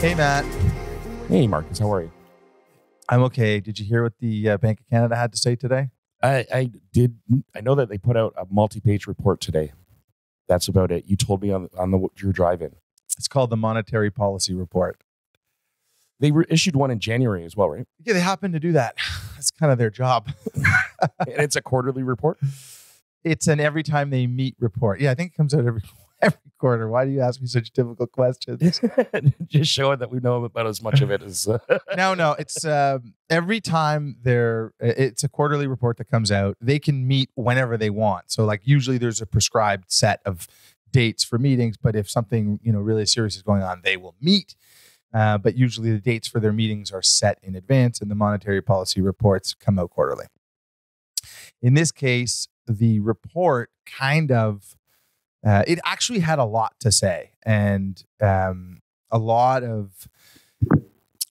Hey, Matt. Hey, Marcus, how are you? I'm okay. Did you hear what the uh, Bank of Canada had to say today? I, I did. I know that they put out a multi-page report today. That's about it. You told me on on the your drive-in. It's called the Monetary Policy Report. They were issued one in January as well, right? Yeah, they happen to do that. That's kind of their job. and it's a quarterly report. It's an every time they meet report. Yeah, I think it comes out every every quarter. Why do you ask me such difficult questions? Just showing that we know about as much of it as. Uh, no, no. It's um, every time they're. It's a quarterly report that comes out. They can meet whenever they want. So, like, usually there's a prescribed set of dates for meetings. But if something you know really serious is going on, they will meet. Uh, but usually the dates for their meetings are set in advance, and the monetary policy reports come out quarterly. In this case, the report kind of uh, it actually had a lot to say and um, a lot of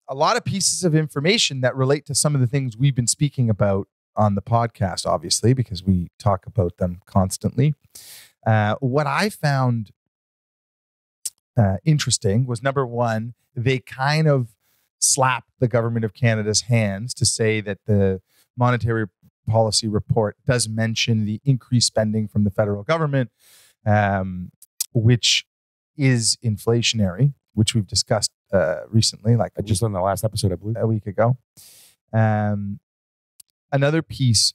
a lot of pieces of information that relate to some of the things we've been speaking about on the podcast obviously because we talk about them constantly. Uh, what i found uh, interesting was number one they kind of slapped the government of canada's hands to say that the monetary policy report does mention the increased spending from the federal government um, which is inflationary, which we've discussed uh, recently, like just on the last episode, I believe, a week ago. Um, another piece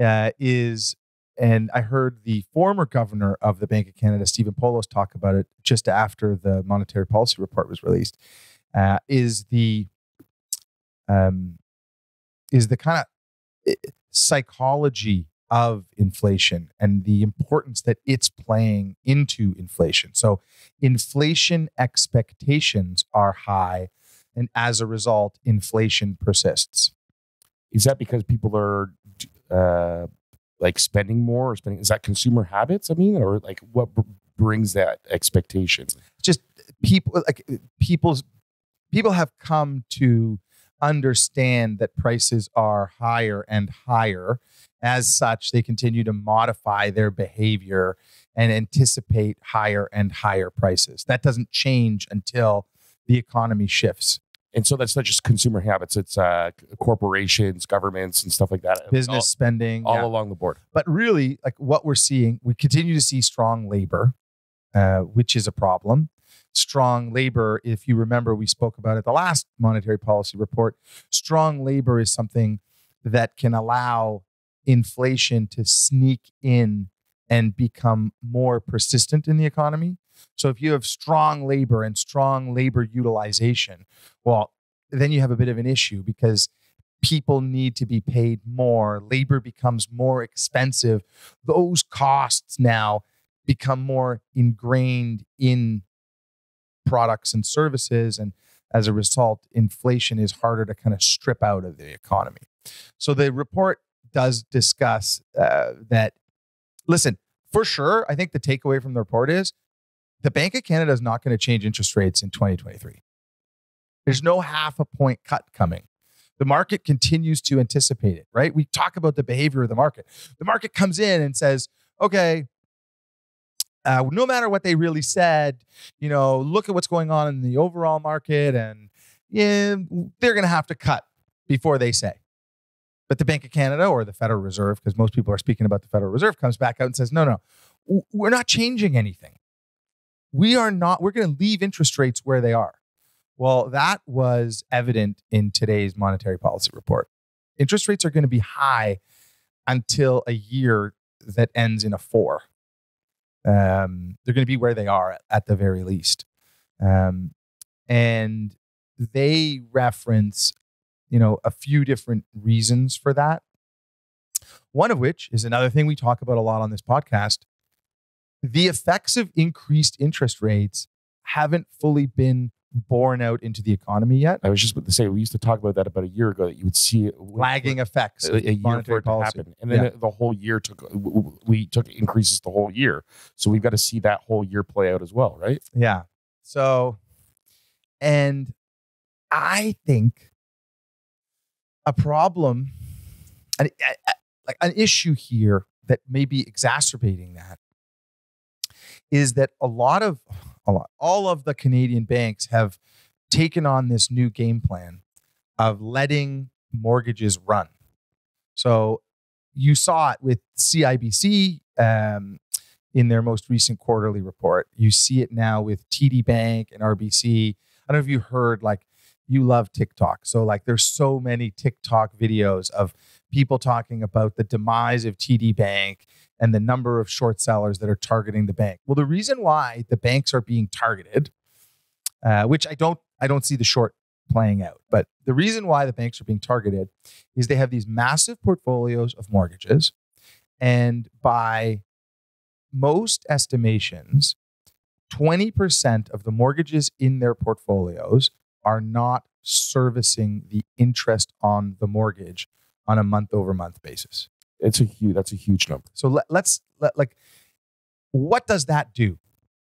uh, is, and I heard the former governor of the Bank of Canada, Stephen Poloz, talk about it just after the monetary policy report was released. Uh, is the um, is the kind of eh, psychology of inflation and the importance that it's playing into inflation. So, inflation expectations are high, and as a result, inflation persists. Is that because people are uh, like spending more or spending? Is that consumer habits? I mean, or like what b- brings that expectation? Just people, like people's people have come to understand that prices are higher and higher as such, they continue to modify their behavior and anticipate higher and higher prices. That doesn't change until the economy shifts. And so that's not just consumer habits; it's uh, corporations, governments, and stuff like that. Business all, spending, all yeah. along the board. But really, like what we're seeing, we continue to see strong labor, uh, which is a problem. Strong labor, if you remember, we spoke about it the last monetary policy report. Strong labor is something that can allow inflation to sneak in and become more persistent in the economy. So if you have strong labor and strong labor utilization, well, then you have a bit of an issue because people need to be paid more. Labor becomes more expensive. Those costs now become more ingrained in products and services. And as a result, inflation is harder to kind of strip out of the economy. So the report does discuss uh, that. Listen, for sure, I think the takeaway from the report is the Bank of Canada is not going to change interest rates in 2023. There's no half a point cut coming. The market continues to anticipate it, right? We talk about the behavior of the market. The market comes in and says, okay, uh, no matter what they really said, you know, look at what's going on in the overall market, and yeah, they're going to have to cut before they say. But the Bank of Canada or the Federal Reserve, because most people are speaking about the Federal Reserve, comes back out and says, no, no, we're not changing anything. We are not, we're going to leave interest rates where they are. Well, that was evident in today's monetary policy report. Interest rates are going to be high until a year that ends in a four. Um, they're going to be where they are at, at the very least. Um, and they reference you know, a few different reasons for that. One of which is another thing we talk about a lot on this podcast. The effects of increased interest rates haven't fully been borne out into the economy yet. I was just about to say we used to talk about that about a year ago that you would see lagging effects a, a year for it to happen, and then yeah. the whole year took we took increases the whole year. So we've got to see that whole year play out as well, right? Yeah. So, and I think a problem, an, like an issue here that may be exacerbating that is that a lot of a lot. All of the Canadian banks have taken on this new game plan of letting mortgages run. So you saw it with CIBC um, in their most recent quarterly report. You see it now with TD Bank and RBC. I don't know if you heard like you love TikTok. So like there's so many TikTok videos of people talking about the demise of TD Bank and the number of short sellers that are targeting the bank. Well, the reason why the banks are being targeted, uh, which I don't I don't see the short playing out, but the reason why the banks are being targeted is they have these massive portfolios of mortgages, and by most estimations, 20% of the mortgages in their portfolios are not servicing the interest on the mortgage on a month over month basis. It's a huge. That's a huge number. So let, let's let, like, what does that do?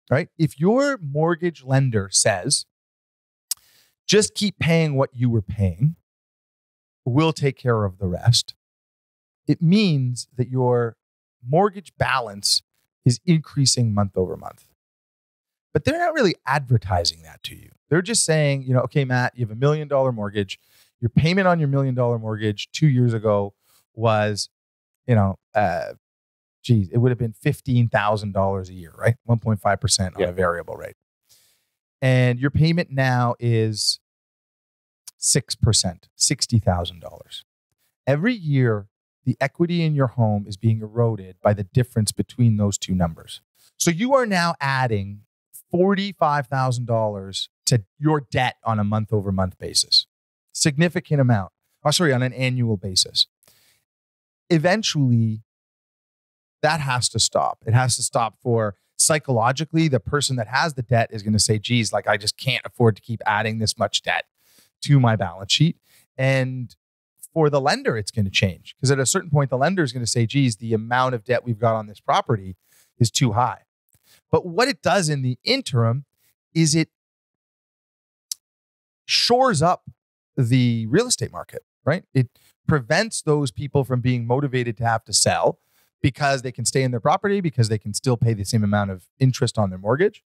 Right? If your mortgage lender says, just keep paying what you were paying, we'll take care of the rest, it means that your mortgage balance is increasing month over month. But they're not really advertising that to you. They're just saying, you know, okay, Matt, you have a million dollar mortgage. Your payment on your million dollar mortgage two years ago was, you know, uh, geez, it would have been $15,000 a year, right? 1.5% on Yeah. a variable rate. And your payment now is 6%, $60,000. Every year, the equity in your home is being eroded by the difference between those two numbers. So you are now adding $45,000 to your debt on a month over month basis. Significant amount. Oh, sorry, on an annual basis. Eventually, that has to stop. It has to stop for psychologically, the person that has the debt is going to say, geez, like I just can't afford to keep adding this much debt to my balance sheet. And for the lender, it's going to change because at a certain point, the lender is going to say, geez, the amount of debt we've got on this property is too high. But what it does in the interim is it shores up the real estate market, right? It prevents those people from being motivated to have to sell because they can stay in their property, because they can still pay the same amount of interest on their mortgage.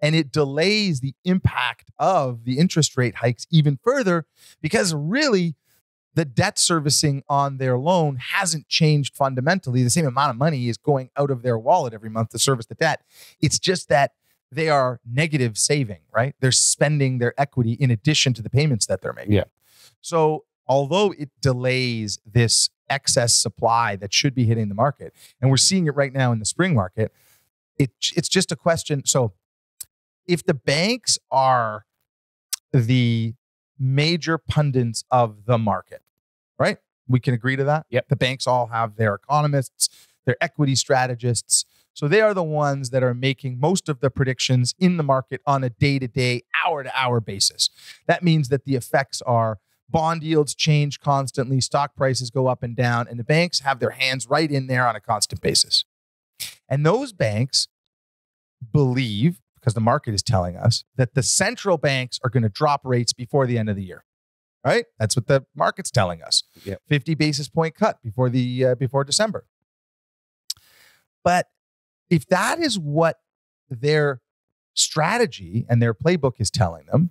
And it delays the impact of the interest rate hikes even further because really the debt servicing on their loan hasn't changed fundamentally. The same amount of money is going out of their wallet every month to service the debt. It's just that they are negative saving, right? They're spending their equity in addition to the payments that they're making. Yeah. So, although it delays this excess supply that should be hitting the market, and we're seeing it right now in the spring market, it, it's just a question. So, if the banks are the major pundits of the market, right? We can agree to that. Yep. The banks all have their economists, their equity strategists. So they are the ones that are making most of the predictions in the market on a day to day, hour to hour basis. That means that the effects are bond yields change constantly, stock prices go up and down, and the banks have their hands right in there on a constant basis. And those banks believe, because the market is telling us, that the central banks are going to drop rates before the end of the year. Right? That's what the market's telling us. Yep. 50 basis point cut before the uh, before December. But if that is what their strategy and their playbook is telling them,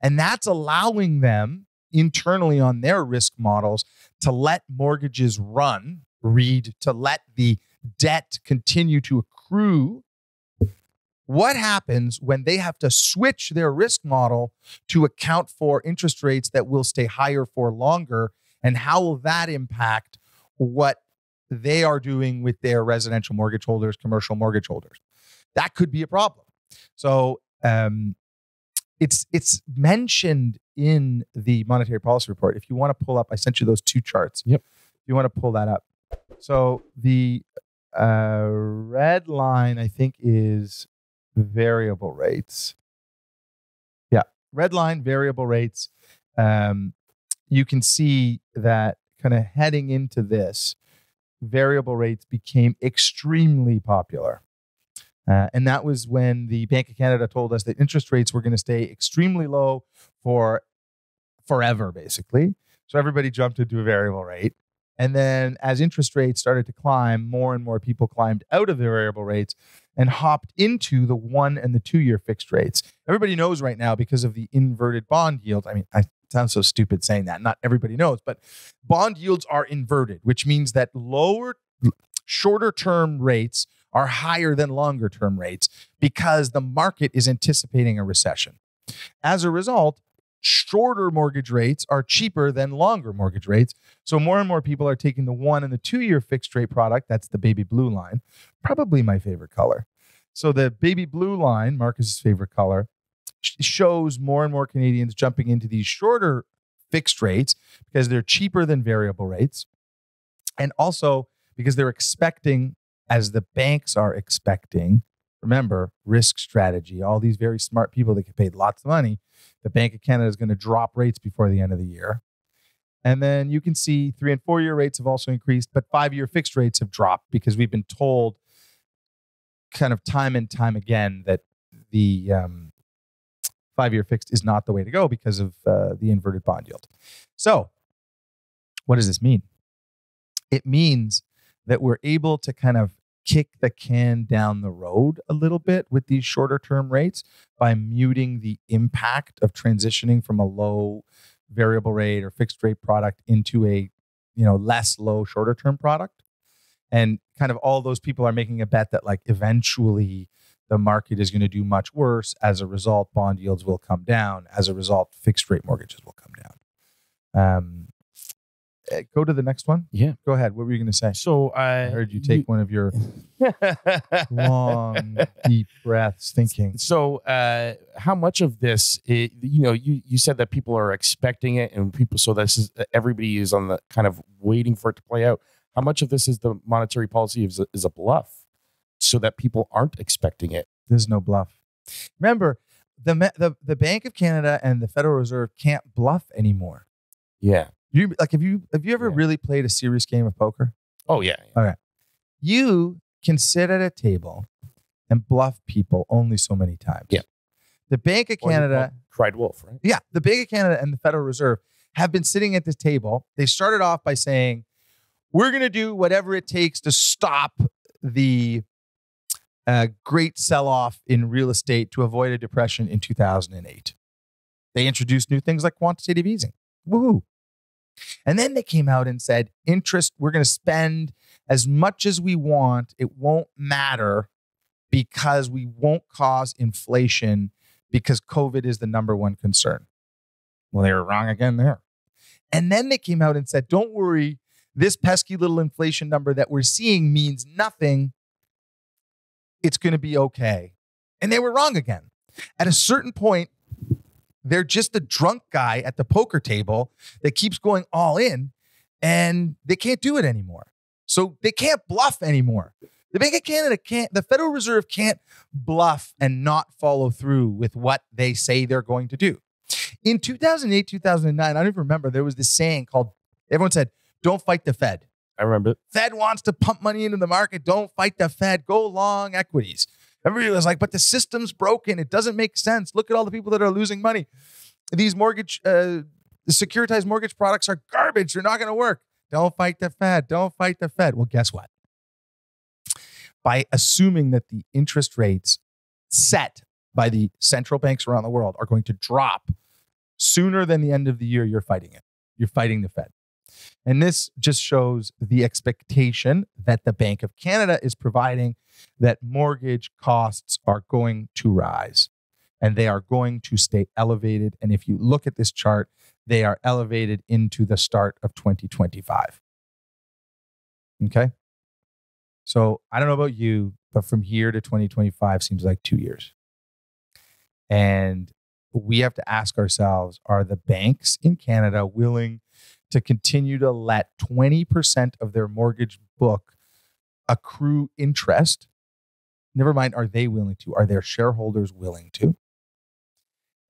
and that's allowing them internally on their risk models to let mortgages run, read to let the debt continue to accrue. What happens when they have to switch their risk model to account for interest rates that will stay higher for longer? And how will that impact what they are doing with their residential mortgage holders, commercial mortgage holders? That could be a problem. So um, it's it's mentioned in the monetary policy report. If you want to pull up, I sent you those two charts. Yep. If you want to pull that up. So the uh, red line, I think, is variable rates. Yeah, red line, variable rates. Um, you can see that kind of heading into this, variable rates became extremely popular. Uh, and that was when the Bank of Canada told us that interest rates were going to stay extremely low for forever, basically. So everybody jumped into a variable rate. And then as interest rates started to climb, more and more people climbed out of the variable rates and hopped into the one and the two year fixed rates. Everybody knows right now because of the inverted bond yield. I mean, I sound so stupid saying that. Not everybody knows, but bond yields are inverted, which means that lower, shorter term rates are higher than longer term rates because the market is anticipating a recession. As a result, shorter mortgage rates are cheaper than longer mortgage rates. So more and more people are taking the one and the two year fixed rate product. That's the baby blue line, probably my favorite color. So the baby blue line, Marcus's favorite color, shows more and more Canadians jumping into these shorter fixed rates because they're cheaper than variable rates. And also because they're expecting, as the banks are expecting, remember, risk strategy, all these very smart people that get paid lots of money. The Bank of Canada is going to drop rates before the end of the year. And then you can see three and four year rates have also increased, but five year fixed rates have dropped because we've been told kind of time and time again that the um, five year fixed is not the way to go because of uh, the inverted bond yield. So, what does this mean? It means that we're able to kind of kick the can down the road a little bit with these shorter term rates by muting the impact of transitioning from a low variable rate or fixed rate product into a you know less low shorter term product. And kind of all those people are making a bet that like eventually the market is going to do much worse. As a result bond yields will come down. As a result fixed rate mortgages will come down. Um, go to the next one Yeah. go ahead what were you going to say So I, i heard you take one of your long deep breaths thinking So, uh, how much of this, i you know, you you said that people are expecting it, and people, so this is everybody is on the kind of waiting for it to play out. How much of this is the monetary policy is a, is a bluff, so that people aren't expecting it? There's no bluff. Remember, the, the the Bank of Canada and the Federal Reserve can't bluff anymore. Yeah. You like have you have you ever Yeah. really played a serious game of poker? Oh yeah. All right. You can sit at a table and bluff people only so many times. Yeah. The Bank of Canada, cried wolf, right? yeah, the Bank of Canada and the Federal Reserve have been sitting at this table. They started off by saying, "We're going to do whatever it takes to stop the uh, great sell-off in real estate to avoid a depression in 2008." They introduced new things like quantitative easing. Woohoo! And then they came out and said, "Interest. We're going to spend as much as we want. It won't matter because we won't cause inflation." Because COVID is the number one concern. Well, they were wrong again there. And then they came out and said, don't worry, this pesky little inflation number that we're seeing means nothing. It's going to be okay. And they were wrong again. At a certain point, they're just the drunk guy at the poker table that keeps going all in and they can't do it anymore. So they can't bluff anymore. The Bank of Canada can't, the Federal Reserve can't bluff and not follow through with what they say they're going to do. In 2008, 2009, I don't even remember, there was this saying called, everyone said, don't fight the Fed. I remember. it. Fed wants to pump money into the market. Don't fight the Fed. Go long equities. Everybody was like, but the system's broken. It doesn't make sense. Look at all the people that are losing money. These mortgage, uh, securitized mortgage products are garbage. They're not going to work. Don't fight the Fed. Don't fight the Fed. Well, guess what? By assuming that the interest rates set by the central banks around the world are going to drop sooner than the end of the year, you're fighting it. You're fighting the Fed. And this just shows the expectation that the Bank of Canada is providing that mortgage costs are going to rise and they are going to stay elevated. And if you look at this chart, they are elevated into the start of 2025. Okay. So I don't know about you, but from here to 2025 seems like two years. And we have to ask ourselves are the banks in Canada willing to continue to let 20% of their mortgage book accrue interest? Never mind, are they willing to? Are their shareholders willing to?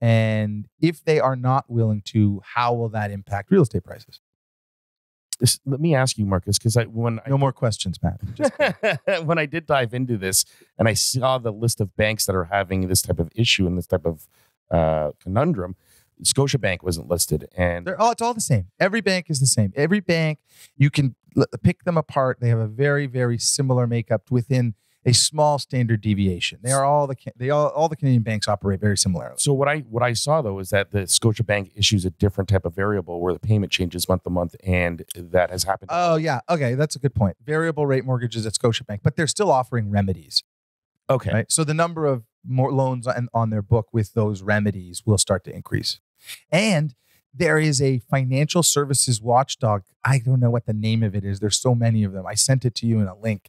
And if they are not willing to, how will that impact real estate prices? This, let me ask you, Marcus, because I when I No more questions, Matt. Just- when I did dive into this and I saw the list of banks that are having this type of issue and this type of uh, conundrum, Scotiabank wasn't listed, and They're all, it's all the same. Every bank is the same. Every bank, you can l- pick them apart. They have a very, very similar makeup within a small standard deviation. They are all the Ca- they all, all the Canadian banks operate very similarly. So what I what I saw though is that the Scotiabank issues a different type of variable where the payment changes month to month, and that has happened. Oh yeah, okay, that's a good point. Variable rate mortgages at Scotiabank, but they're still offering remedies, okay, right? So the number of more loans on, on their book with those remedies will start to increase. And there is a financial services watchdog. I don't know what the name of it is. There's so many of them. I sent it to you in a link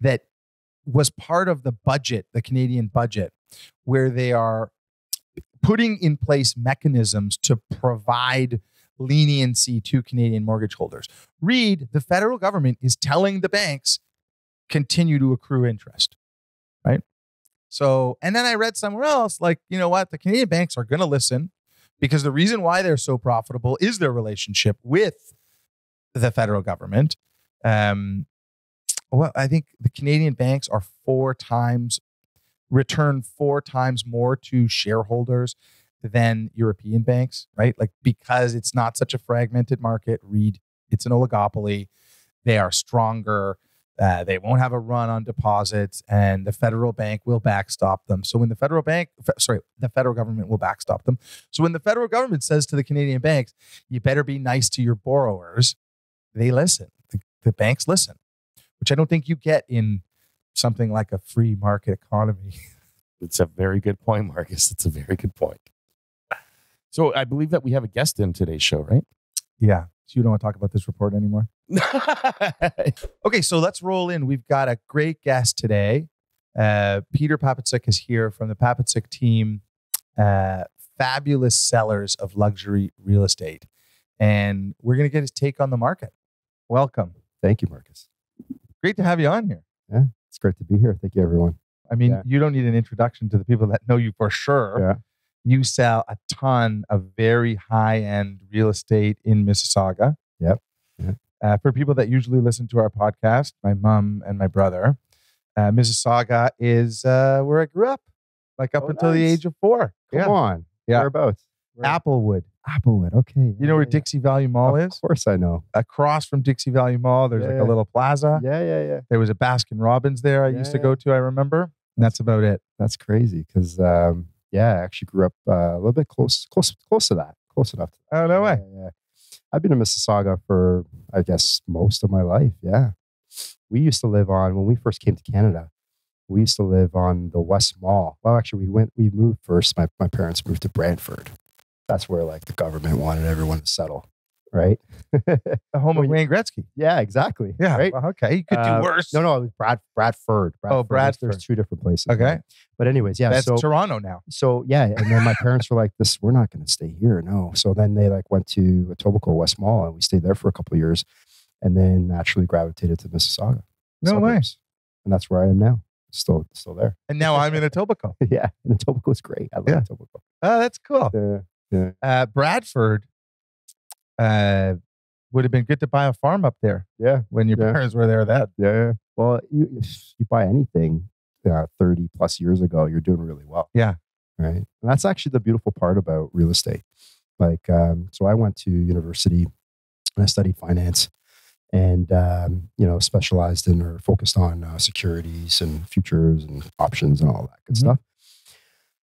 that was part of the budget, the Canadian budget, where they are putting in place mechanisms to provide leniency to Canadian mortgage holders. Read, the federal government is telling the banks continue to accrue interest, right? So, and then I read somewhere else, like, you know what? The Canadian banks are going to listen because the reason why they're so profitable is their relationship with the federal government. Um, well, I think the Canadian banks are four times return four times more to shareholders than European banks, right? Like because it's not such a fragmented market. Read, it's an oligopoly. They are stronger. Uh, they won't have a run on deposits, and the federal bank will backstop them. So when the federal bank, fe- sorry, the federal government will backstop them. So when the federal government says to the Canadian banks, "You better be nice to your borrowers," they listen. The, the banks listen, which I don't think you get in something like a free market economy. it's a very good point, Marcus. It's a very good point. So I believe that we have a guest in today's show, right? yeah. So you don't want to talk about this report anymore. Okay, so let's roll in. We've got a great guest today. Uh, Peter Papousek is here from the Papousek team, uh, fabulous sellers of luxury real estate. And we're going to get his take on the market. Welcome. Thank you, Marcus. Great to have you on here. Yeah, it's great to be here. Thank you, everyone. I mean, Yeah. you don't need an introduction to the people that know you for sure. Yeah. You sell a ton of very high end real estate in Mississauga. Yep. Yeah. Uh, for people that usually listen to our podcast, my mom and my brother, uh, Mississauga is uh, where I grew up, like up Oh, until the age of four. Come Yeah. on. Yeah. Whereabouts? Where- Applewood. Applewood. Okay. You know where Dixie Value Mall Of is? Of course I know. Across from Dixie Value Mall, there's Yeah, like yeah. a little plaza. Yeah, yeah, yeah. There was a Baskin Robbins there I Yeah, used to yeah. go to, I remember. And that's about it. That's crazy because, um, yeah, I actually grew up uh, a little bit close, close, close to that. Close enough. To Oh, no way. Yeah, yeah. I've been in Mississauga for, I guess, most of my life. Yeah. We used to live on, when we first came to Canada, we used to live on the West Mall. Well, actually, we went, we moved first. My, my parents moved to Brantford. That's where like the government wanted everyone to settle, right? The home of Wayne Gretzky. yeah, exactly. Yeah. Right. Well, okay. You could Uh, do worse. No, no, it was Brad, Bradford. Oh, Bradford. There's two different places. Okay. right? But anyways, yeah. That's so Toronto now. so yeah, and then my parents were like, "This, we're not going to stay here." No. So then they like went to Etobicoke West Mall, and we stayed there for a couple of years, and then naturally gravitated to Mississauga. No way. And that's where I am now. Still, still there. And now I'm in Etobicoke. yeah, and Etobicoke's great. I love Yeah. Etobicoke. Oh, that's cool. Yeah, Uh, Bradford uh, would have been good to buy a farm up there yeah, when your Yeah. parents were there that. yeah. Well, you if you buy anything uh, thirty plus years ago, you're doing really well. Yeah. right? And that's actually the beautiful part about real estate. Like, um, so I went to university and I studied finance and, um, you know, specialized in or focused on uh, securities and futures and options and all that good Mhm. stuff.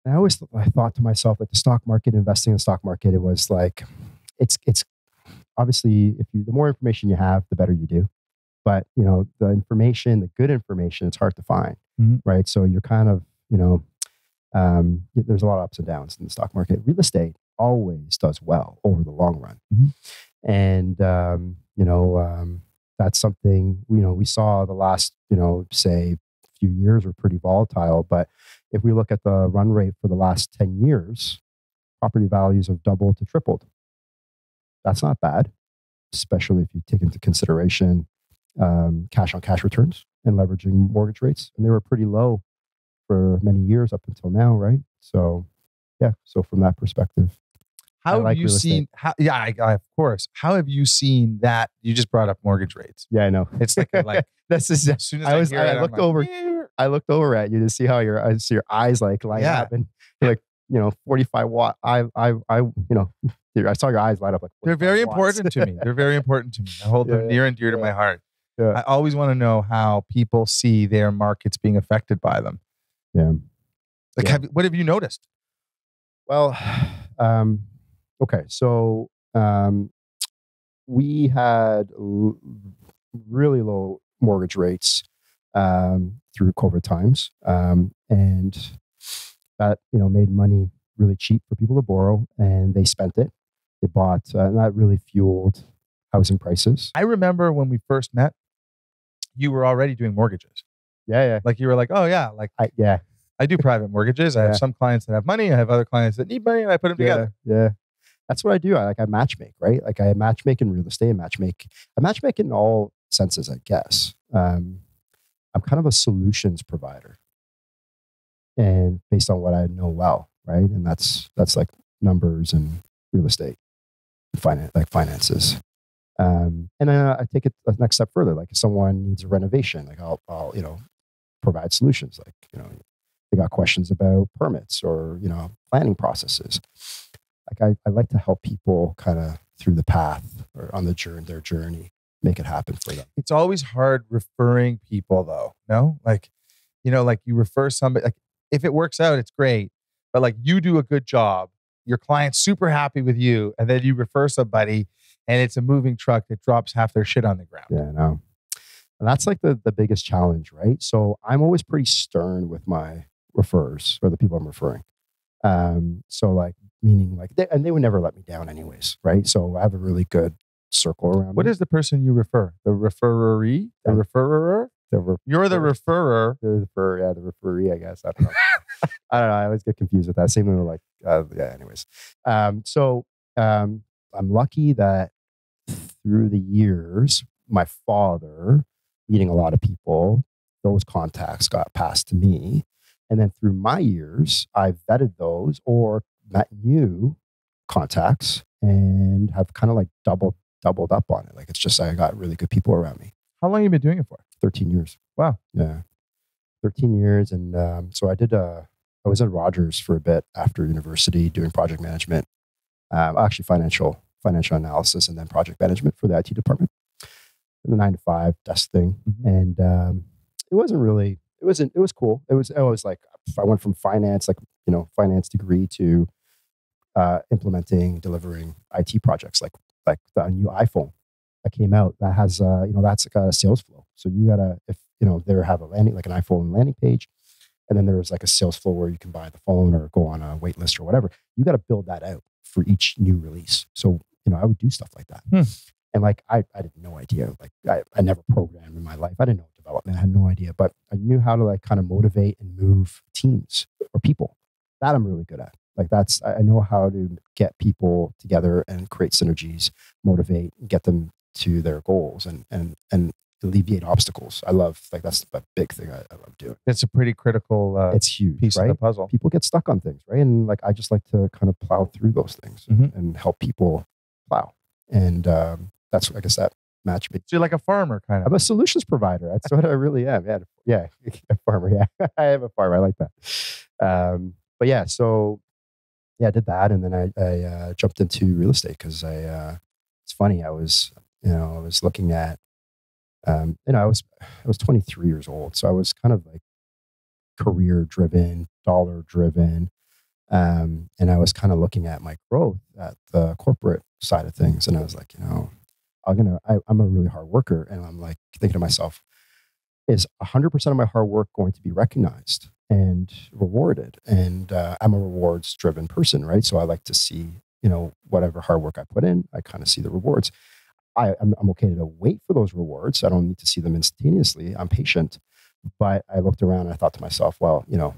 And I always I thought to myself, like the stock market, investing in the stock market, it was like, it's, it's obviously if you, the more information you have, the better you do. But, you know, the information, the good information, it's hard to find, Mhm. right? So you're kind of, you know, um, there's a lot of ups and downs in the stock market. Real estate always does well over the long run, Mhm. and um, you know um, that's something you know we saw the last you know say few years were pretty volatile. But if we look at the run rate for the last ten years, property values have doubled to tripled. That's not bad, especially if you take into consideration um, cash on cash returns and leveraging mortgage rates, and they were pretty low for many years up until now, right? So, yeah. So from that perspective, How I have you seen? How, yeah, I, I, of course. How have you seen that? You just brought up mortgage rates. yeah, I know. It's like like this is. as soon as I I, was- I it, looked like, over- "Eh." I looked over at you to see how your I see your eyes like light Yeah. up, and like, you know, 45 watt. I, I, I, you know, I saw your eyes light up like. They're very important to me. They're very important to me. I hold them near and dear to my heart. Yeah. I always want to know how people see their markets being affected by them. Yeah. Like, Yeah. have, what have you noticed? Well, um, okay. So um, we had l- really low mortgage rates um, through COVID times, um, and that you know made money really cheap for people to borrow, and they spent it. They bought, uh, and that really fueled housing prices. I remember when we first met, you were already doing mortgages. Yeah, yeah, Like you were like, oh yeah, like I, yeah, I do private mortgages. I have some clients that have money. I have other clients that need money, and I put them yeah, together. yeah. That's what I do. I like I matchmake, right? Like I matchmake in real estate, I matchmake. I matchmake in all senses, I guess. Um, I'm kind of a solutions provider, and based on what I know well, right? And that's that's like numbers and real estate, finance, like finances. Um, and then I take it the next step further. Like if someone needs a renovation, like I'll, I'll you know provide solutions. Like you know they got questions about permits or you know planning processes like I, I like to help people kind of through the path or on the journey their journey make it happen for them It's always hard referring people, though. No, like you know, like you refer somebody. Like if it works out, it's great. But like you do a good job, your client's super happy with you, and then you refer somebody, and it's a moving truck that drops half their shit on the ground. yeah no and that's like the, the biggest challenge right so i'm always pretty stern with my refers or the people i'm referring um so like meaning like they, and they would never let me down anyways right so i have a really good circle around What me. is the person you refer? The referee? The referrer? the re- You're the referrer. the refer yeah the referee i guess i don't know i don't know i always get confused with that same thing with like uh, yeah anyways um so um i'm lucky that through the years my father meeting a lot of people those contacts got passed to me and then through my years i vetted those or met new contacts and have kind of like doubled doubled up on it like it's just i got really good people around me How long have you been doing it for? 13 years. Wow. Yeah. 13 years. And um, so I did, uh, I was at Rogers for a bit after university doing project management, um, actually financial, financial analysis and then project management for the IT department. The nine to five desk thing. Mhm. And um, it wasn't really, it wasn't, it was cool. It was, I was like, I went from finance, like, you know, finance degree to uh, implementing, delivering IT projects like, like the new iPhone that came out that has uh, you know that's got a sales flow. So you gotta if you know there have a landing like an iPhone landing page, and then there's like a sales flow where you can buy the phone or go on a wait list or whatever. You got to build that out for each new release. So you know I would do stuff like that, Hmm. and like I I had no idea. Like I, I never programmed in my life. I didn't know development. I had no idea, but I knew how to like kind of motivate and move teams or people. That I'm really good at. Like that's I I know how to get people together and create synergies, motivate, get them to their goals and and and alleviate obstacles. I love like that's a big thing I, I love doing. That's a pretty critical uh, It's huge, piece right? of the puzzle. People get stuck on things, right? And like I just like to kind of plow through those things Mhm. and help people plow. And um, that's I guess that match me. So you're like a farmer, kind of. I'm a solutions provider. That's what I really am. Yeah, yeah, a farmer. Yeah, I am a farmer. I like that. Um, but yeah, so yeah, I did that, and then I, I uh, jumped into real estate because I. Uh, it's funny. I was, you know, I was looking at, um, you know, I was, I was 23 years old, so I was kind of like career driven, dollar driven, um, and I was kind of looking at my growth at the corporate side of things, and I was like, you know, I'm gonna, I, I'm a really hard worker, and I'm like thinking to myself, is 100% of my hard work going to be recognized and rewarded? And uh, I'm a rewards driven person, right? So I like to see, you know, whatever hard work I put in, I kind of see the rewards. I, I'm, I'm okay to wait for those rewards. I don't need to see them instantaneously. I'm patient. But I looked around and I thought to myself, well, you know,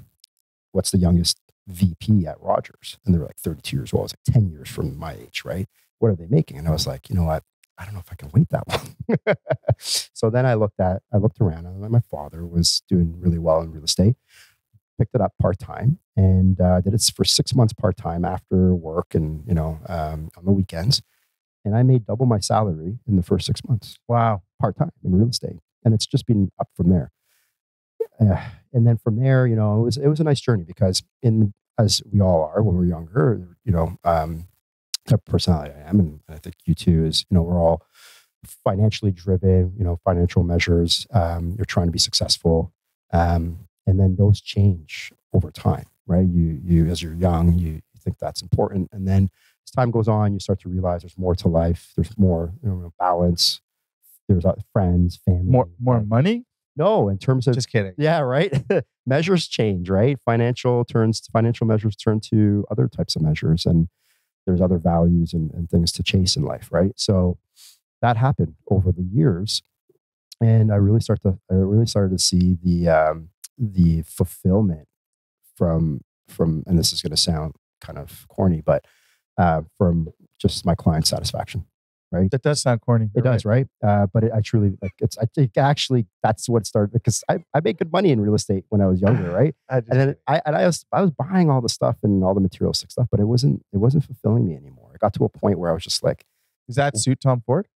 what's the youngest VP at Rogers? And they were like 32 years old. I was like 10 years from my age, right? What are they making? And I was like, you know what? I don't know if I can wait that long. so then I looked at, I looked around and my father was doing really well in real estate. Picked it up part time and uh, did it for six months part time after work and you know um, on the weekends, and I made double my salary in the first six months Wow. part time in real estate, and it's just been up from there. Uh, and then from there, you know, it was it was a nice journey because in as we all are when we're younger, you know, um, the personality I am, and I think you too is, you know, we're all financially driven, you know, financial measures. Um, you're trying to be successful, um, and then those change over time, right? You you as you're young, you, you think that's important, and then as time goes on, you start to realize there's more to life. There's more you know, balance. There's uh, friends, family. More more right? money? No, in terms of Just kidding. yeah, right. measures change, right? Financial turns financial measures turn to other types of measures, and there's other values and, and things to chase in life, right? So that happened over the years, and I really start to I really started to see the um, the fulfillment from from, and this is going to sound kind of corny, but uh, from just my client satisfaction. Right. That does sound corny. It does, right? Uh, but it, I truly like it's. I think actually that's what started because I, I made good money in real estate when I was younger, right? I And then I and I was I was buying all the stuff and all the materialistic stuff, but it wasn't it wasn't fulfilling me anymore. It got to a point where I was just like, does that suit Tom Ford?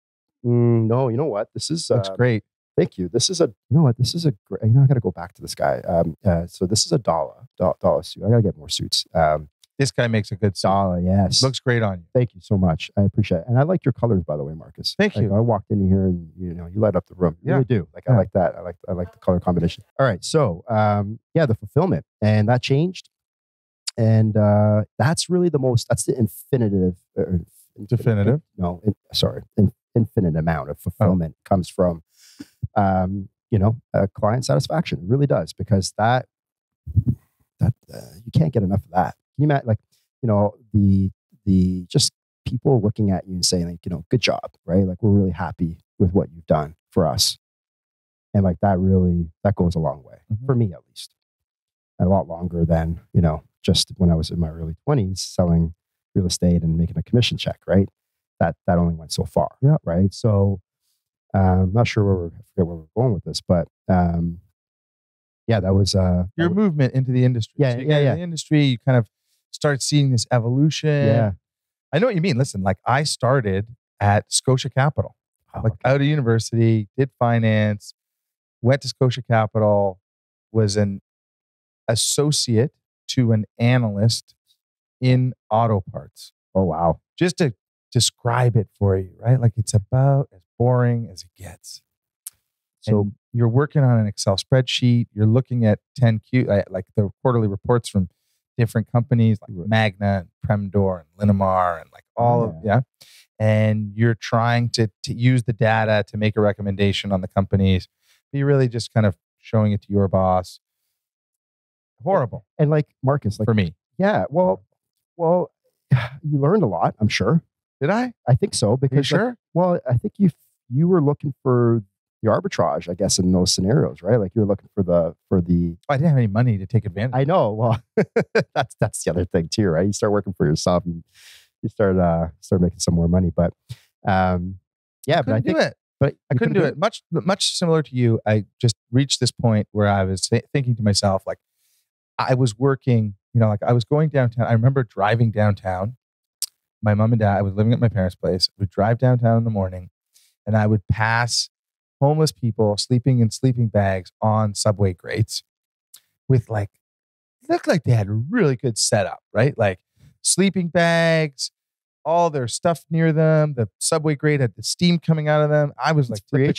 mm, no, you know what? This is Looks uh, great. Thank you. This is a you know what? This is a great. You know, I got to go back to this guy. Um, uh, so this is a dollar dollar suit. I got to get more suits. Um, This guy makes a good suit. dollar, yes. Looks great on you. Thank you so much. I appreciate it. And I like your colors, by the way, Marcus. Thank Like, you. I walked in here and you know you light up the room. You Yeah. really do. Like I like that. I like I like the color combination. All right. So um, yeah, the fulfillment and that changed, and uh, that's really the most. That's the infinitive. Uh, infin- Definitive? no, in, sorry, in, infinite amount of fulfillment comes from, um, you know, uh, client satisfaction. It really does because that that uh, you can't get enough of that. Can you imagine, like, you know, the the just people looking at you and saying, like, you know, good job, right? Like, we're really happy with what you've done for us, and like that really that goes a long way Mhm. for me at least, a lot longer than you know just when I was in my early twenties selling real estate and making a commission check, right? That that only went so far, Yeah. right? So. Um, I'm not sure where we're, I forget where we're going with this, but um, yeah, that was uh, that Your was- movement into the industry. Yeah, So yeah, yeah. in The industry, you kind of start seeing this evolution. yeah, I know what you mean. Listen, like I started at Scotia Capital, Oh, like okay. out of university, did finance, went to Scotia Capital, was an associate to an analyst in auto parts. oh wow, Just to describe it for you, right? Like it's about as boring as it gets. so and you're working on an Excel spreadsheet. You're looking at 10Q, uh, like the quarterly reports from different companies like Right. Magna and Premdor and Linamar and like all of, yeah. And you're trying to, to use the data to make a recommendation on the companies. But you're really just kind of showing it to your boss. Horrible and like Marcus, like for me. yeah, well, well, you learned a lot, I'm sure. Did I? I think so because like, sure? well, I think you you were looking for the arbitrage, I guess, in those scenarios, right? Like you're looking for the for the. I didn't have any money to take advantage. I know. Well, that's that's the other thing too, right? You start working for yourself, and you start uh start making some more money. But um, yeah, but I think do it. but I you couldn't do it. Much much similar to you. I just reached this point where I was th- thinking to myself, like, I was working. You know, like I was going downtown. I remember driving downtown. My mom and dad. I was living at my parents' place. Would drive downtown in the morning, and I would pass homeless people sleeping in sleeping bags on subway grates, with like looked like they had a really good setup, right? Like sleeping bags, all their stuff near them. The subway grate had the steam coming out of them. I was like free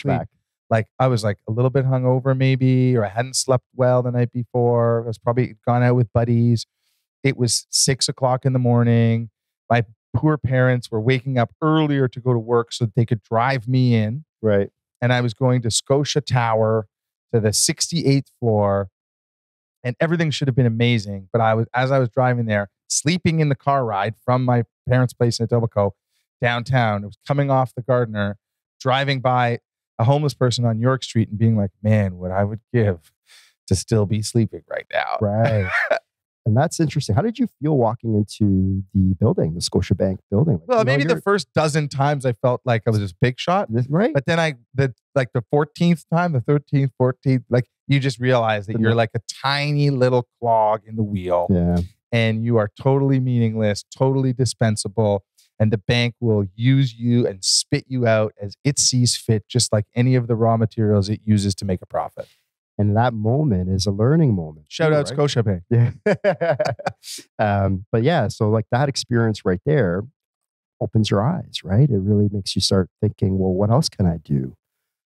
like I was like a little bit hungover maybe, or I hadn't slept well the night before. I was probably gone out with buddies. It was six o'clock in the morning. My poor parents were waking up earlier to go to work so that they could drive me in. Right. And I was going to Scotia Tower to the 68th floor. And everything should have been amazing. But I was as I was driving there, sleeping in the car ride from my parents' place in Etobicoke downtown. It was coming off the Gardiner, driving by a homeless person on York Street and being like, man, what I would give to still be sleeping right now. Right. and that's interesting. How did you feel walking into the building, the Scotiabank building? Like, Well, you know, maybe the first dozen times I felt like I was this big shot. right. But then I, the like the 14th time, the 13th, 14th, like you just realize that The you're like a tiny little clog in the wheel yeah. and you are totally meaningless, totally dispensable. And the bank will use you and spit you out as it sees fit, just like any of the raw materials it uses to make a profit. And that moment is a learning moment. Shout out right? Scotiabank. Yeah. um, but yeah, so like that experience right there, opens your eyes, right? It really makes you start thinking, well, what else can I do?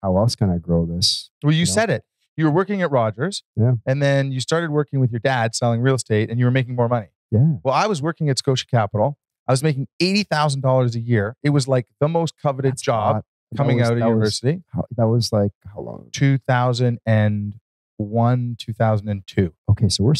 How else can I grow this? Well, you You know? said it. You were working at Rogers. Yeah. And then you started working with your dad selling real estate and you were making more money. Yeah. Well, I was working at Scotia Capital. I was making $80,000 a year. It was like the most coveted That's job coming was- out of that was- university. how, that was like how long? 2001, 2002. Okay, so we're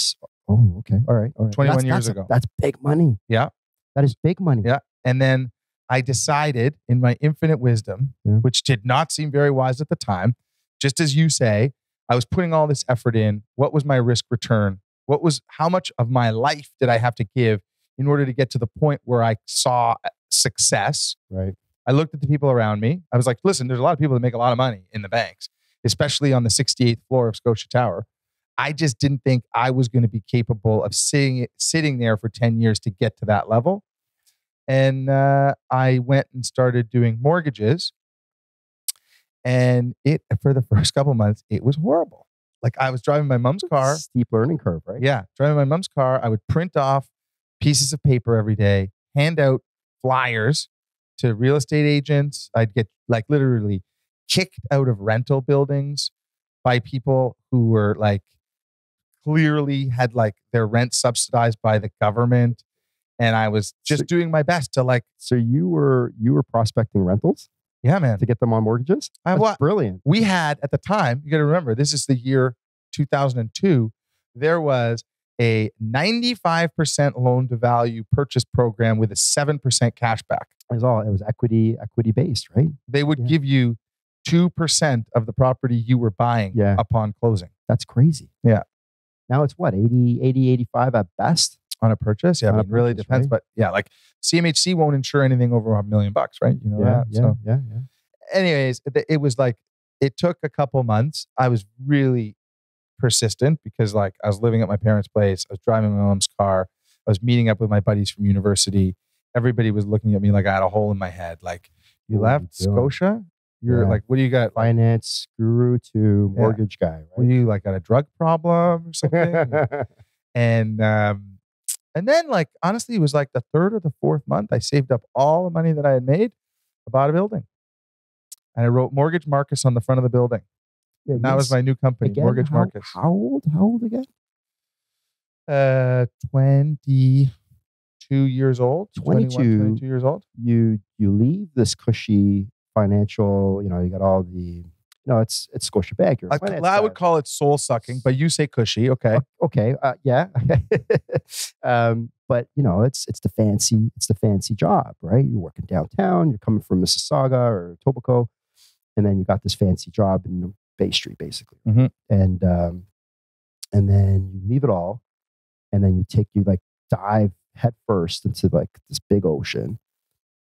oh okay, all right, all right. 21 That's- years that's a- ago. that's big money. Yeah. that is big money. Yeah. And then I decided in my infinite wisdom, Yeah. which did not seem very wise at the time, just as you say, I was putting all this effort in. What was my risk return? What was how much of my life did I have to give in order to get to the point where I saw uh, success? Right. I looked at the people around me. I was like, listen, there's a lot of people that make a lot of money in the banks, especially on the 68th floor of Scotia Tower. I just didn't think I was going to be capable of sitting sitting there for 10 years to get to that level. And uh, I went and started doing mortgages. And it for the first couple months, it was horrible. Like I was driving my mom's car. Steep learning curve, right? Yeah, driving my mom's car, I would print off pieces of paper every day, hand out flyers to real estate agents. I'd get like literally kicked out of rental buildings by people who were like clearly had like their rent subsidized by the government. And I was just So- doing my best to like, So you were you were prospecting rentals yeah, man. to get them on mortgages. I That's wa- brilliant. we had at the time, you got to remember, this is the year 2002. There was a 95% loan to value purchase program with a 7% cashback. It was all it was equity equity based, right? They would Yeah. give you 2% of the property you were buying Yeah. upon closing That's crazy. Yeah. Now it's what 80, 80 85 at best. on a purchase. Yeah, I mean, really purchase, depends. right? But yeah, like CMHC won't insure anything over a million bucks, right? You know yeah, that. yeah, So yeah, yeah. anyways, it, it was like it took a couple months. I was really persistent because like I was living at my parents' place. I was driving my mom's car. I was meeting up with my buddies from university. Everybody was looking at me like I had a hole in my head. Like you What are you left? Scotia. You're Yeah. like, what do you got? Finance guru to Yeah. mortgage guy, were you like got a drug problem or something? and um, and then like honestly, it was like the third or the fourth month. I saved up all the money that I had made. I bought a building, and I wrote Mortgage Marcus on the front of the building. And that was my new company, again, Mortgage how, Marcus. How old? How old again? Uh, 22 years old. 22. 22 years old. You you leave this cushy financial. You know, you got all the. You know, it's it's Scotia Bank. I, I would call it soul sucking, but you say cushy. Okay. Okay uh, yeah um, but you know it's it's the fancy it's the fancy job right you're working downtown you're coming from mississauga or Etobicoke, and then you got this fancy job in bay street basically Mhm. and um, and then you leave it all and then you take you like dive head first into like this big ocean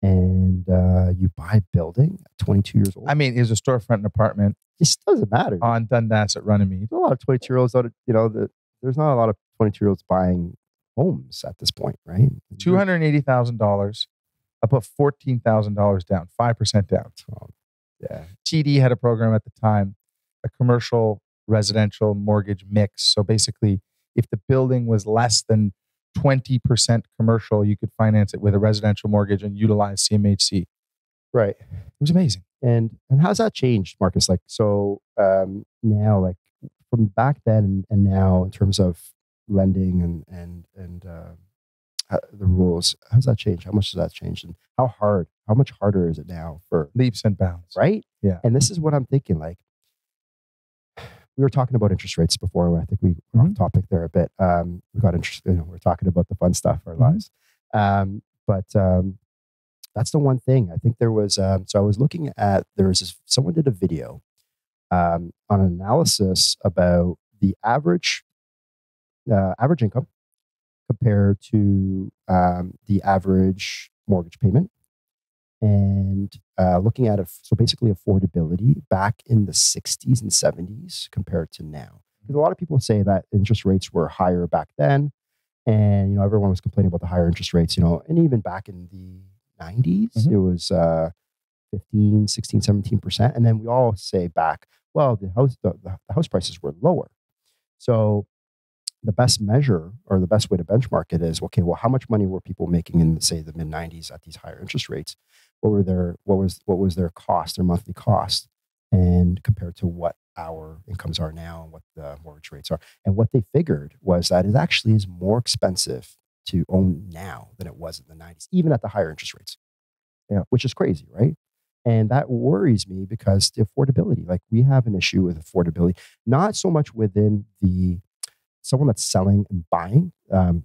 and uh, you buy a building at 22 years old I mean, it was a storefront and apartment it just doesn't matter on Dundas at Runnymede. there's a lot of 22 year olds out, you know, that there's not a lot of 22 year olds buying homes at this point, right? Two hundred eighty thousand dollars. I put fourteen thousand dollars down, five percent down. Yeah. TD had a program at the time, a commercial residential mortgage mix. So basically, if the building was less than 20% commercial, you could finance it with a residential mortgage and utilize CMHC. Right. It was amazing. And and how's that changed, Marcus? Like so um now, like from back then and, and now in terms of lending and and and uh, the rules, how's that changed? How much has that changed? And how hard, how much harder is it now for Leaps and bounds. right? Yeah. And this is what I'm thinking. Like we were talking about interest rates before. I think we went Mhm. off topic there a bit. Um, we got interested. You know, we're talking about the fun stuff, our Mhm. lives. Um, but um, that's the one thing. I think there was. Um, so I was looking at there was this, someone did a video um, on an analysis about the average uh, average income compared to um, the average mortgage payment and uh, looking at it, so basically affordability back in the 60s and 70s compared to now. Because a lot of people say that interest rates were higher back then, and you know everyone was complaining about the higher interest rates. You know, and even back in the 90s, Mhm. it was uh, 15, 16, 17 percent, and then we all say back, well, the house the, the house prices were lower. So the best measure or the best way to benchmark it is okay well how much money were people making in say the mid 90s at these higher interest rates? What were their what was what was their cost their monthly cost? And compared to what our incomes are now and what the mortgage rates are. And what they figured was that it actually is more expensive to own now than it was in the 90s even at the higher interest rates. Yeah which is crazy right? And that worries me because the affordability like we have an issue with affordability not so much within the someone that's selling and buying, um,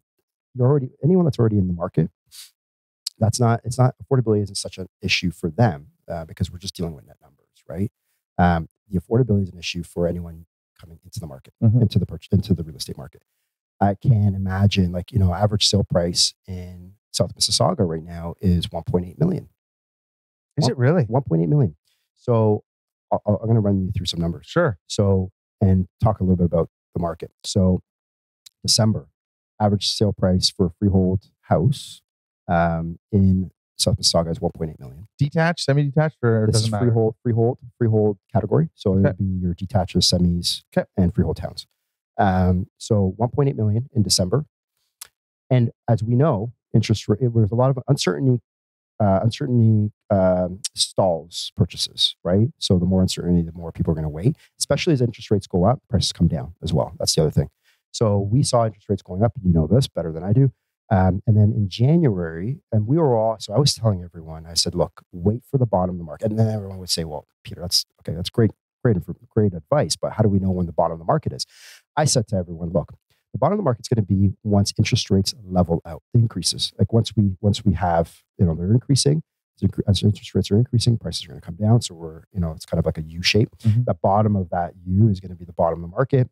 you're already anyone that's already in the market. That's not it's not affordability isn't such an issue for them uh, because we're just dealing with net numbers, right? Um, the affordability is an issue for anyone coming into the market, Mhm. into the purchase, into the real estate market. I can imagine, like you know, average sale price in South Mississauga right now is 1.8 million. Is it really? 1.8 million. So I'll, I'm going to run you through some numbers. Sure. So, and talk a little bit about the market. So, December, average sale price for a freehold house um, in South Mississauga is 1.8 million. Detached, semi-detached, or This doesn't is matter. freehold, freehold, freehold category. So it would be your detaches, semis, Okay. and freehold towns. Um, so 1.8 million in December, and as we know, interest rate. There was a lot of uncertainty. Uh, uncertainty um, stalls purchases, right? So the more uncertainty, the more people are going to wait. Especially as interest rates go up, prices come down as well. That's the other thing. So we saw interest rates going up. And you know this better than I do. Um, and then in January, and we were all, so I was telling everyone, I said, look, wait for the bottom of the market. And then everyone would say, well, Peter, that's okay, that's great, great, great advice, but how do we know when the bottom of the market is? I said to everyone, look, the bottom of the market's going to be once interest rates level out, the increases. Like once we, once we have, you know, they're increasing, as interest rates are increasing, prices are going to come down. So we're, you know, it's kind of like a U shape. Mhm. The bottom of that U is going to be the bottom of the market.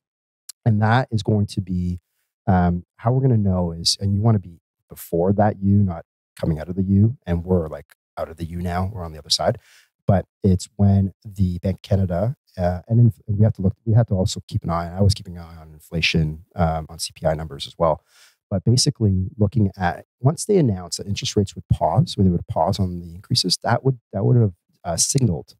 And that is going to be um, how we're going to know is, and you want to be before that U, not coming out of the U. And we're like out of the U now, we're on the other side. But it's when the Bank Canada, uh, and inf- we have to look, we have to also keep an eye, I was keeping an eye on inflation, um, on CPI numbers as well. But basically, looking at once they announced that interest rates would pause, or they would pause on the increases, that would that would have uh, signaled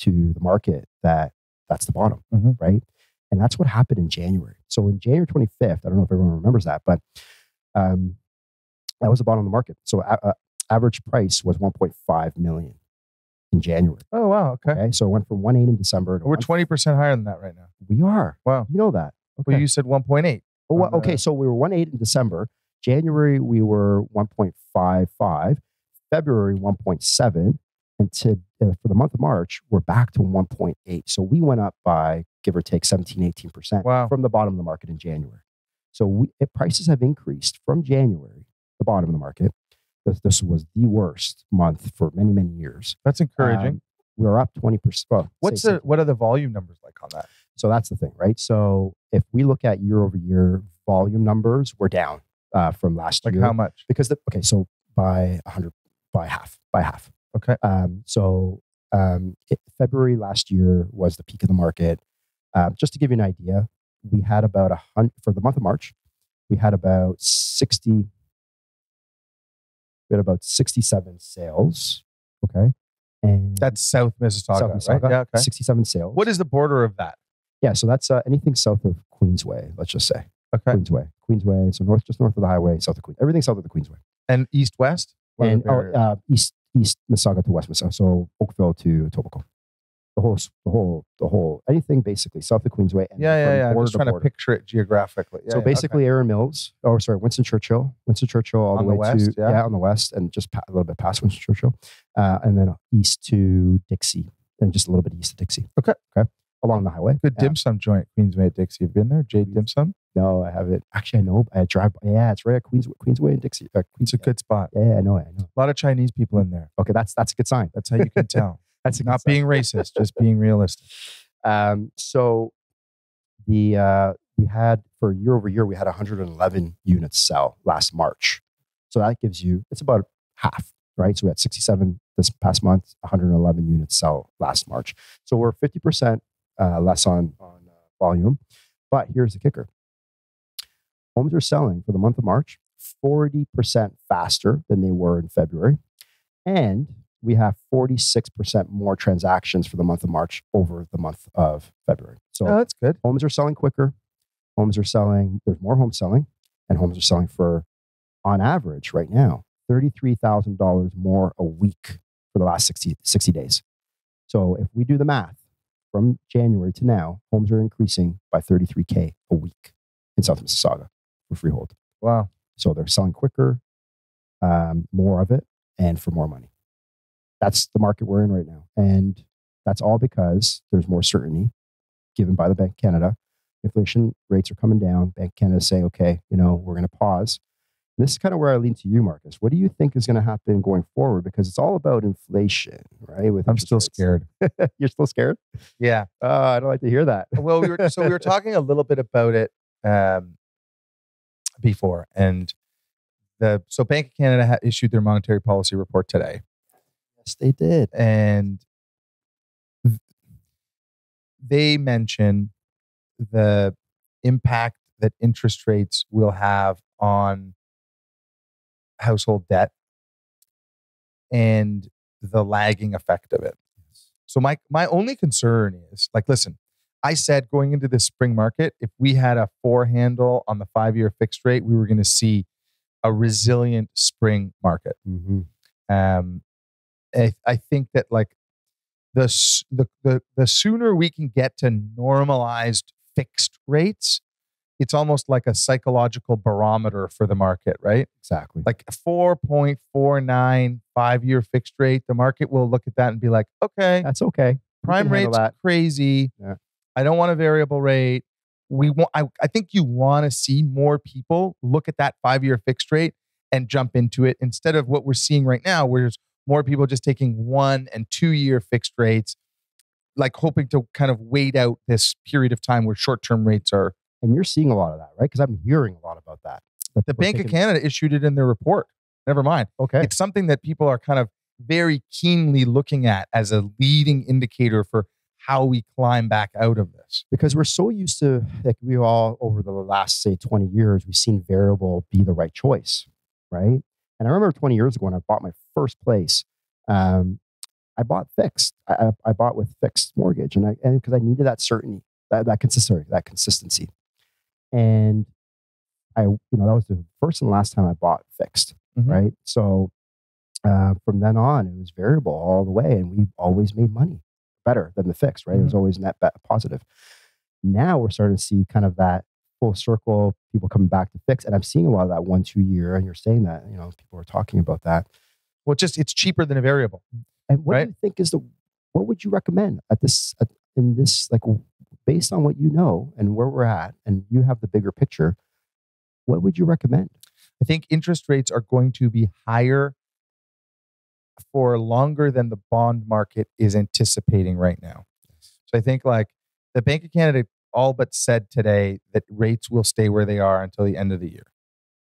to the market that that's the bottom, Mhm. right? And that's what happened in January. So in January 25th, I don't know if everyone remembers that, but um, that was the bottom of the market. So a- uh, average price was 1.5 million in January. Oh wow. Okay. Okay, so it went from 1.8 in December to We're 20 percent higher than that right now. We are. Wow. You know that. Okay. Well, you said one point eight. Oh, well, the- okay, so we were 1.8 in December. January, we were 1.55. February, 1.7. And to, uh, for the month of March, we're back to 1.8. So we went up by, give or take, 17, 18% Wow. from the bottom of the market in January. So we, prices have increased from January, the bottom of the market. This, this was the worst month for many, many years. That's encouraging. Um, we're up 20%. Well, What's the what are the volume numbers like on that? so that's the thing, right? So if we look at year over year volume numbers, we're down uh, from last Like year how much? because the okay, so by 100 by half by half. Okay. Um, so um, it, February last year was the peak of the market. Um, just to give you an idea, we had about a hundred for the month of March. We had about 60. We had about 67 sales. Okay. And That's South Mississauga, South right? Yeah. Okay. 67 sales. What is the border of that? Yeah, so that's uh, anything south of Queensway, let's just say. Okay. Queensway. Queensway, so north, just north of the highway, south of Queen. Everything south of the Queensway. And east west. And the oh, uh, east east Mississauga to west Mississauga, so Oakville to Etobicoke. The whole, the whole, the whole, anything basically south of Queensway. And yeah, yeah, yeah. I'm just trying to picture it geographically. Yeah, so yeah, basically, Erin Mills, or sorry, Winston Churchill, Winston Churchill, all On the the way west, to yeah. on the west, and just a little bit past Winston Churchill, uh, and then east to Dixie, and just a little bit east of Dixie. Okay. okay, along the highway. good dim sum joint, Queensway at Dixie. You've been there, Jade Dim Sum. No, I haven't. Actually, I know. I drive. Yeah, it's right at Queens, Queensway and Dixie. Uh, Queens, It's a good spot. Yeah, I know it. I know. A lot of Chinese people in there. Okay, that's that's a good sign. That's how you can tell. That's a good Not sign. being racist, just being realistic. Um, so the uh, we had for year over year we had 111 units sell last March. So that gives you it's about half, right? So we had 67 this past month, 111 units sell last March. So we're 50 percent uh, less on on uh, volume. But here's the kicker: homes are selling for the month of March 40 percent faster than they were in February, and we have 46% more transactions for the month of March over the month of February. So Oh, that's good. homes are selling quicker. Homes are selling, there's more homes selling, and homes are selling for, on average, right now, $33,000 more a week for the last 60, 60 days. So if we do the math from January to now, homes are increasing by 33K a week in South Mississauga for freehold. Wow. So they're selling quicker, um, more of it, and for more money. That's the market we're in right now. And that's all because there's more certainty given by the Bank of Canada. Inflation rates are coming down. Bank of Canada say, okay, you know, we're going to pause. This is kind of where I lean to you, Marcus. What do you think is going to happen going forward? Because it's all about inflation, right? With I'm still rates. scared. You're still scared? Yeah. Uh, I don't like to hear that. well, we were so we were talking a little bit about it um, before, and the so Bank of Canada ha- issued their monetary policy report today, yes, they did. and th- they mention the impact that interest rates will have on household debt and the lagging effect of it. So my my only concern is like listen, I said going into this spring market, if we had a four handle on the five year fixed rate, we were going to see a resilient spring market. Mm-hmm. Um, I, I think that like the, the the the sooner we can get to normalized fixed rates, it's almost like a psychological barometer for the market, right? Exactly. Like 4.49 five year fixed rate, the market will look at that and be like, okay, That's okay. Prime rate's that. crazy. Yeah. I don't want a variable rate. We want. I, I think you want to see more people look at that five year fixed rate and jump into it instead of what we're seeing right now, where there's more people just taking one and two year fixed rates, like hoping to kind of wait out this period of time where short term rates are. And you're seeing a lot of that, right? Because I'm hearing a lot about that. That The Bank of Canada issued it in their report. Never mind. Okay. It's something that people are kind of very keenly looking at as a leading indicator for how we climb back out of this. because we're so used to like we all over the last say 20 years we've seen variable be the right choice right and i remember 20 years ago when i bought my first place um, i bought fixed I, I, bought with fixed mortgage and i and because i needed that certainty that, that consistency that consistency and i you know that was the first and last time i bought fixed Mhm. right so uh, from then on it was variable all the way and we always made money better than the fixed right it was always net positive now we're starting to see kind of that full circle people coming back to fix and i'm seeing a lot of that one two year and you're saying that you know people are talking about that Well, just it's cheaper than a variable. and what Right. do you think is the what would you recommend at this at, in this like based on what you know and where we're at and you have the bigger picture what would you recommend I think interest rates are going to be higher for longer than the bond market is anticipating right now. So I think like the Bank of Canada all but said today that rates will stay where they are until the end of the year.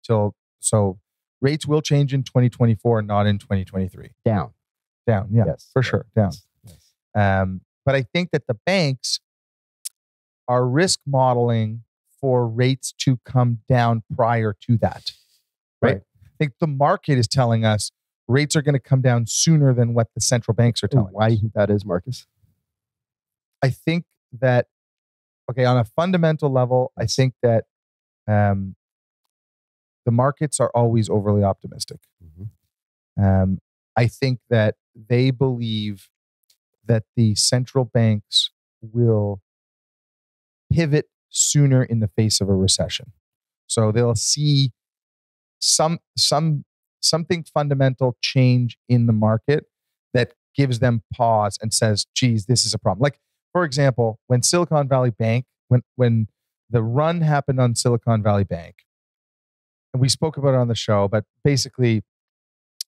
So so rates will change in 2024, not in 2023. down Down, yeah, yes for sure, down. yes, yes. Um, but I think that the banks are risk modeling for rates to come down prior to that. Right. Right. I think the market is telling us rates are going to come down sooner than what the central banks are telling why do us. you think that is marcus I think that okay, on a fundamental level, I think that um, the markets are always overly optimistic. Um, I think that they believe that the central banks will pivot sooner in the face of a recession. So they'll see some some something fundamental change in the market that gives them pause and says, geez, this is a problem. Like, for example, when Silicon Valley Bank, when when the run happened on Silicon Valley Bank, and we spoke about it on the show, but basically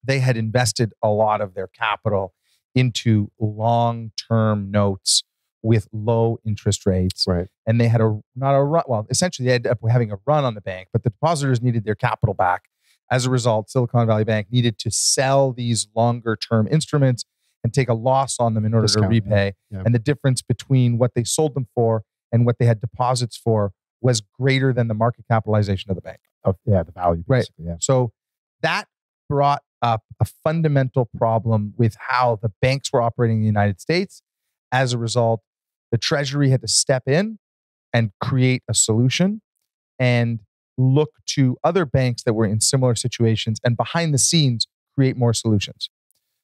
they had invested a lot of their capital into long-term notes with low interest rates right and they had a not a run well essentially they ended up having a run on the bank but the depositors needed their capital back as a result silicon valley bank needed to sell these longer term instruments and take a loss on them in order Discount, to repay Yeah. and the difference between what they sold them for and what they had deposits for was greater than the market capitalization of the bank of yeah the value Right. yeah so that brought up a fundamental problem with how the banks were operating in the United States. As a result, the Treasury had to step in and create a solution. and look to other banks that were in similar situations and behind the scenes create more solutions.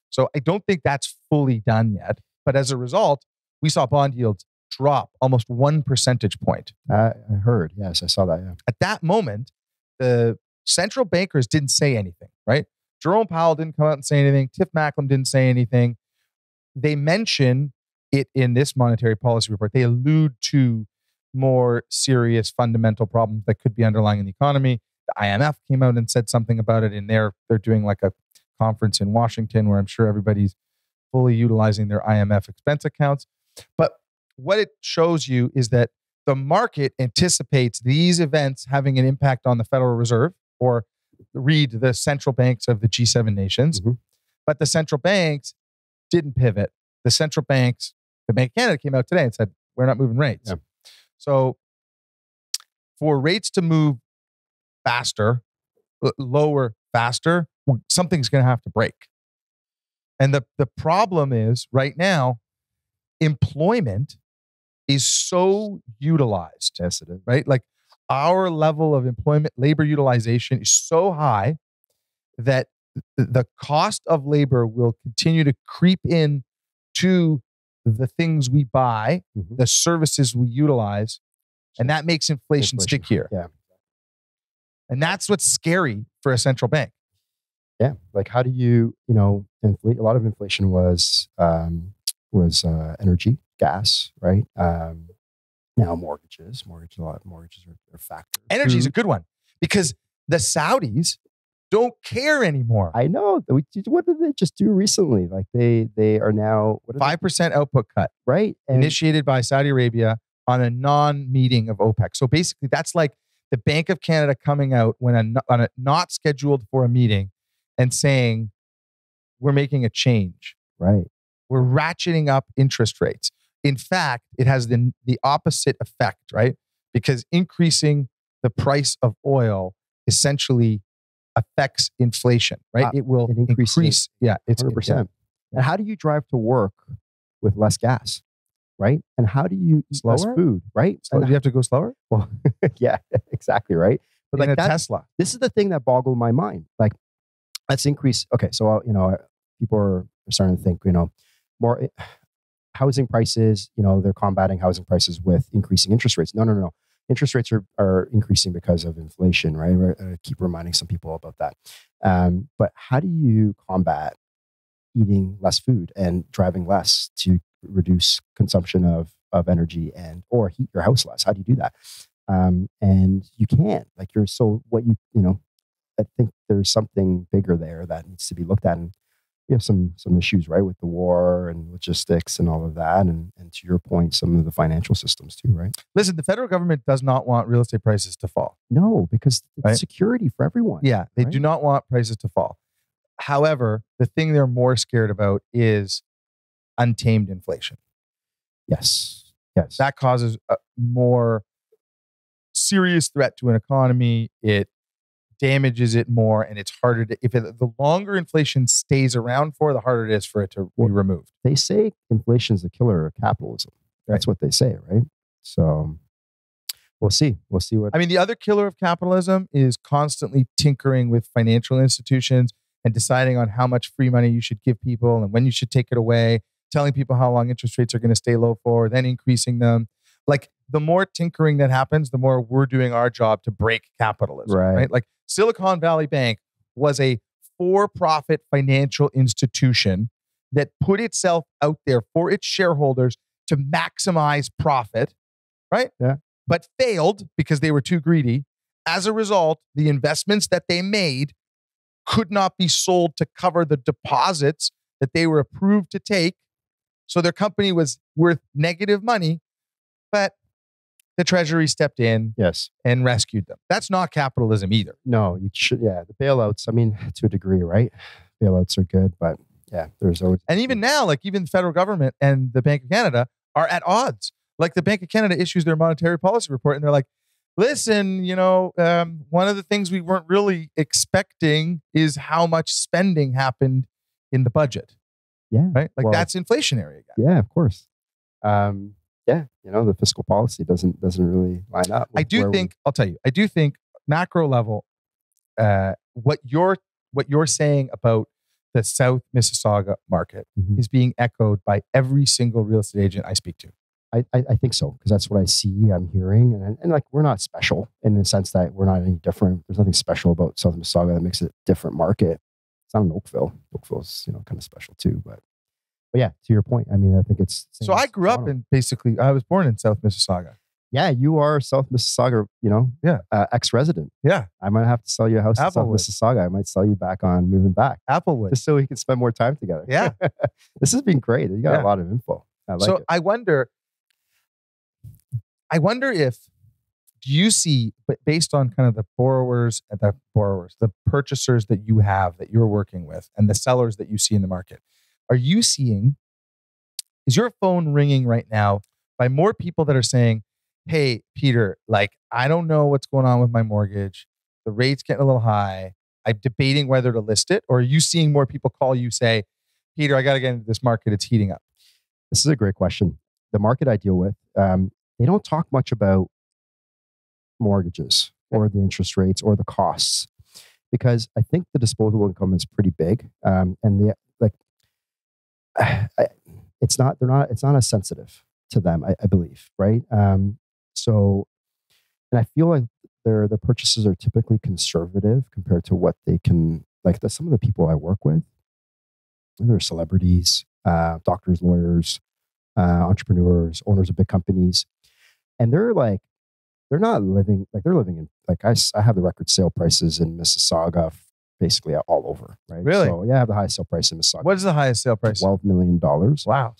So I don't think that's fully done yet. But as a result, we saw bond yields drop almost one percentage point. I, heard. Yes, I saw that. Yeah. At that moment, the central bankers didn't say anything, right? Jerome Powell didn't come out and say anything. Tiff Macklem didn't say anything. They mention it in this monetary policy report. They allude to more serious fundamental problems that could be underlying in the economy. The IMF came out and said something about it in there. They're doing like a conference in Washington where I'm sure everybody's fully utilizing their IMF expense accounts. But what it shows you is that the market anticipates these events having an impact on the Federal Reserve or read the central banks of the G7 nations. Mhm. But the central banks didn't pivot. The central banks, the Bank of Canada came out today and said, we're not moving rates. Yeah. So for rates to move faster, l- lower faster, something's going to have to break. And the, the problem is right now, employment is so utilized Yes, it is. right? Like our level of employment labor utilization is so high that the cost of labor will continue to creep in to the things we buy, Mhm. the services we utilize, and that makes inflation, Inflation, stickier. yeah. And that's what's scary for a central bank. Yeah. Like, how do you, you know, infl- a lot of inflation was um, was uh, energy, gas, right? Um, now mortgages, mortgage, a lot of mortgages are, are factors. Energy is a good one because the Saudis don't care anymore. I know. What did they just do recently? Like they they are now Five percent output cut. right? And initiated by Saudi Arabia on a non-meeting of OPEC. So basically, that's like the Bank of Canada coming out when a, on a not scheduled for a meeting and saying we're making a change. right. We're ratcheting up interest rates. In fact, it has the the opposite effect, right? Because increasing the price of oil essentially affects inflation, right? Uh, it will it increase. Yeah, it's Hundred percent. And how do you drive to work with less gas, right? And how do you eat less food, right? So do you have to go slower? Well, yeah, exactly, right. But in like a that, Tesla. this is the thing that boggled my mind. Like, let's increase. Okay, so uh, you know, people are are starting to think, you know, more eh, housing prices. You know, they're combating housing prices with increasing interest rates. No, no, no. Interest rates are, are increasing because of inflation, right? I I keep reminding some people about that. Um, but how do you combat eating less food and driving less to reduce consumption of of energy and or heat your house less? How do you do that? Um, and you can't. Like you're so what you you know. I think there's something bigger there that needs to be looked at, and we have some some issues right with the war and logistics and all of that, and and to your point, some of the financial systems too, right? Listen, the federal government does not want real estate prices to fall. No, because it's Right. security for everyone. Yeah, they Right. do not want prices to fall. However, the thing they're more scared about is untamed inflation. Yes. Yes. That causes a more serious threat to an economy. It damages it more, and it's harder to. If it, the longer inflation stays around for, the harder it is for it to be removed. they say inflation is the killer of capitalism. That's what they say, right? So we'll see. We'll see what. I mean, the other killer of capitalism is constantly tinkering with financial institutions and deciding on how much free money you should give people and when you should take it away, telling people how long interest rates are going to stay low for, then increasing them. Like the more tinkering that happens, the more we're doing our job to break capitalism. Right. right? Like Silicon Valley Bank was a for profit financial institution that put itself out there for its shareholders to maximize profit, right? Yeah. But failed because they were too greedy. As a result, the investments that they made could not be sold to cover the deposits that they were approved to take. So their company was worth negative money, but the Treasury stepped in yes. and rescued them. That's not capitalism either. No, you should. Yeah. The bailouts, I mean, to a degree, right? Bailouts are good, but yeah, there's always. And even now, like even the federal government and the Bank of Canada are at odds. Like the Bank of Canada issues their monetary policy report and they're like, listen, you know, um, one of the things we weren't really expecting is how much spending happened in the budget, Yeah. right? Like Well- that's inflationary again. Yeah, of course. Um, yeah, you know, the fiscal policy doesn't doesn't really line up. I do where we- think I'll tell you. I do think macro level, uh, what you're what you're saying about the South Mississauga market Mhm. is being echoed by every single real estate agent I speak to. I, I, I think so because that's what I see, I'm hearing, and, and like we're not special in the sense that we're not any different. There's nothing special about South Mississauga that makes it a different market. It's not an Oakville. Oakville's you know kind of special too, but but yeah, to your point, I mean, I think it's So I grew up in basically. I was born in South Mississauga. yeah, you are South Mississauga, you know, Yeah. uh, ex-resident. Yeah, I might have to sell you a house in South Applewood. Mississauga. I might sell you back on moving back Applewood. just so we can spend more time together. Yeah. this has been great. You got Yeah. a lot of info. I like so it. I wonder. I wonder if do you see, but based on kind of the borrowers and the borrowers, the purchasers that you have that you're working with, and the sellers that you see in the market, are you seeing? Is your phone ringing right now by more people that are saying, "Hey, Peter, like I don't know what's going on with my mortgage. The rate's getting a little high. I'm debating whether to list it." Or are you seeing more people call you say, "Peter, I got to get into this market. It's heating up." This is a great question. The market I deal with, um, they don't talk much about mortgages or the interest rates or the costs because I think the disposable income is pretty big, um, and the. I, it's not. They're not. It's not as sensitive to them. I, I believe, right? Um, so, and I feel like their their purchases are typically conservative compared to what they can. Like the, some of the people I work with, they're celebrities, uh, doctors, lawyers, uh, entrepreneurs, owners of big companies, and they're like, they're not living like they're living in like I, I have the record sale prices in Mississauga, basically all over, right? Really? So yeah, I have the highest sale price in Mississauga. What is the highest sale price? Twelve million dollars Wow.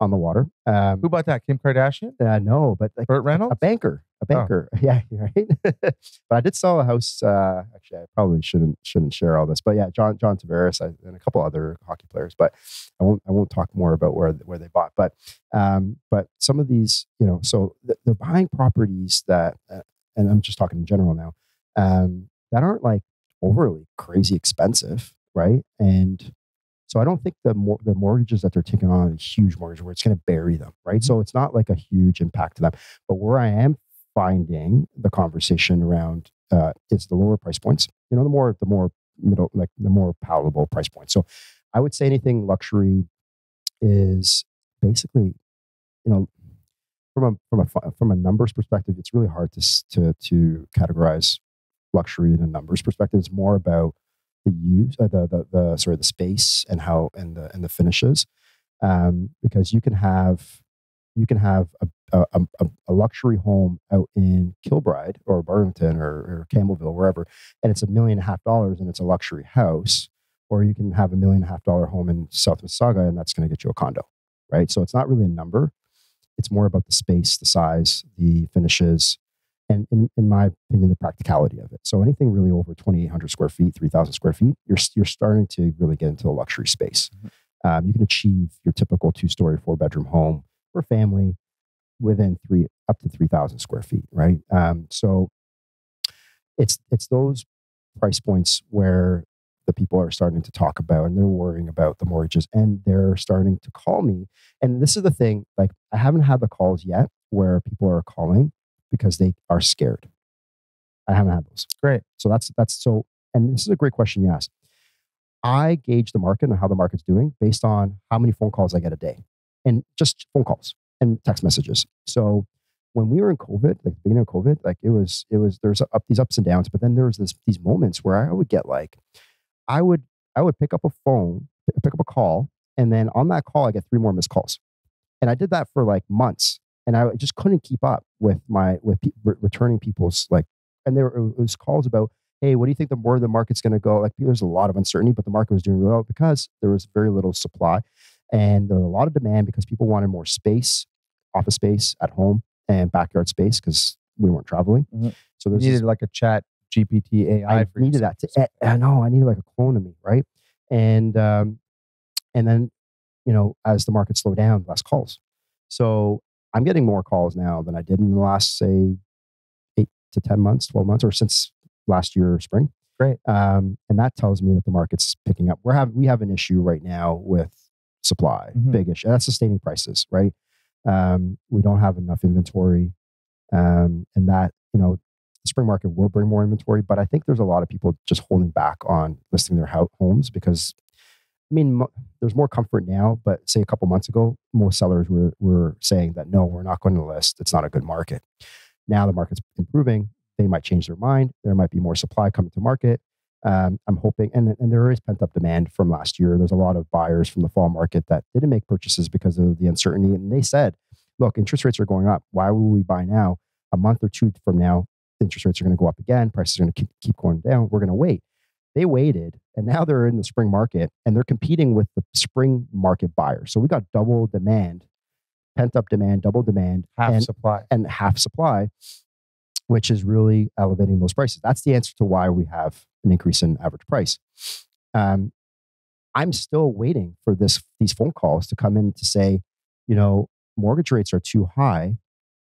on the water. Um, Who bought that? Kim Kardashian? uh, no, but like Burt Reynolds, a banker, a banker. Yeah, right. but I did sell a house. Uh, actually, I probably shouldn't shouldn't share all this, but yeah, John John Tavares I, and a couple other hockey players. But I won't I won't talk more about where where they bought. But um, but some of these, you know, so th- they're buying properties that, uh, and I'm just talking in general now, um, that aren't like overly crazy expensive, right? And so I don't think the mor- the mortgages that they're taking on are huge mortgage where it's going to bury them, right? So it's not like a huge impact to them. But where I am finding the conversation around uh, is the lower price points. You know, the more the more middle, like the more palatable price points. So I would say anything luxury is basically, you know, from a from a from a numbers perspective, it's really hard to to to categorize luxury in a numbers perspective. It's more about the use, uh, the, the the sorry, the space and how and the and the finishes, um, because you can have you can have a, a, a, luxury home out in Kilbride or Burlington or, or Campbellville, wherever, and it's a million and a half dollars and it's a luxury house, or you can have a million and a half dollar home in South Mississauga and that's going to get you a condo, right? So it's not really a number; it's more about the space, the size, the finishes, and in, in my opinion, the practicality of it. So anything really over 2,800 square feet, 3,000 square feet, you're, you're starting to really get into the luxury space. Um, you can achieve your typical two story, four bedroom home for family within three, up to 3,000 square feet, right? Um, so it's, it's those price points where the people are starting to talk about and they're worrying about the mortgages and they're starting to call me. And this is the thing, like I haven't had the calls yet where people are calling because they are scared. I haven't had those. Great. So that's that's so and this is a great question you asked. I gauge the market and how the market's doing based on how many phone calls I get a day. And just phone calls and text messages. So when we were in COVID, like the beginning of COVID, like it was, it was there's up these ups and downs, but then there was this these moments where I would get like, I would I would pick up a phone, pick up a call, and then on that call I get three more missed calls, and I did that for like months, and I just couldn't keep up with my with pe- re- returning people's like, and there were- it was calls about, hey, what do you think the more the market's going to go? Like there's a lot of uncertainty, but the market was doing really well because there was very little supply, and there was a lot of demand because people wanted more space, office space at home and backyard space because we weren't traveling. Mhm. So You there's this- needed like a chat GPT AI. I needed that. To, eh, I know I needed like a clone of me, right? And um, and then you know as the market slowed down, less calls. So I'm getting more calls now than I did in the last say eight to ten months, twelve months, or since last year spring. Great. Um, and that tells me that the market's picking up. We're have we have an issue right now with supply, Mhm. big issue. That's sustaining prices, right? Um, we don't have enough inventory, um, and that you know the spring market will bring more inventory. But I think there's a lot of people just holding back on listing their homes because, mean, mo- there's more comfort now. But say a couple months ago, most sellers were were saying that no, we're not going to list. It's not a good market. Now the market's improving. They might change their mind. There might be more supply coming to market. Um, I'm hoping, and, and there is pent up demand from last year. There's a lot of buyers from the fall market that didn't make purchases because of the uncertainty. And they said, look, interest rates are going up. Why would we buy now? A month or two from now, interest rates are going to go up again. Prices are going to keep going down. We're going to wait. They waited, and now they're in the spring market and they're competing with the spring market buyers. So we got double demand, pent up demand, double demand, Half and, supply. and half supply, which is really elevating those prices. That's the answer to why we have an increase in average price. Um, I'm still waiting for this these phone calls to come in to say, you know, mortgage rates are too high.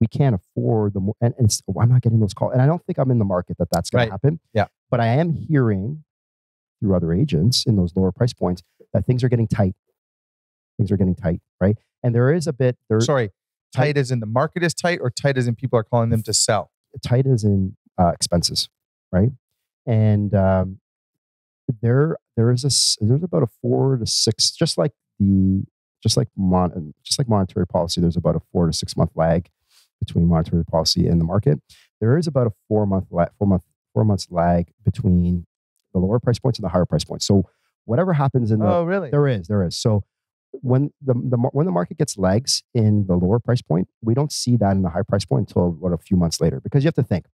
We can't afford the more, and, and it's, well, I'm not getting those calls. And I don't think I'm in the market that that's going Right. to happen. Yeah. But I am hearing through other agents in those lower price points that things are getting tight. Things are getting tight, right? And there is a bit there Sorry, tight as in the market is tight, or tight as in people are calling them to sell. tight as in uh, expenses, right? And um, there there is a there's about a four to six, just like the just like mon, just like monetary policy. There's about a four to six month lag between monetary policy and the market. There is about a four month lag, four month four months lag between the lower price points and the higher price points. So whatever happens in the Oh, really? there is, there is. So when the, the when the market gets legs in the lower price point, we don't see that in the high price point until what a few months later. Because you have to think,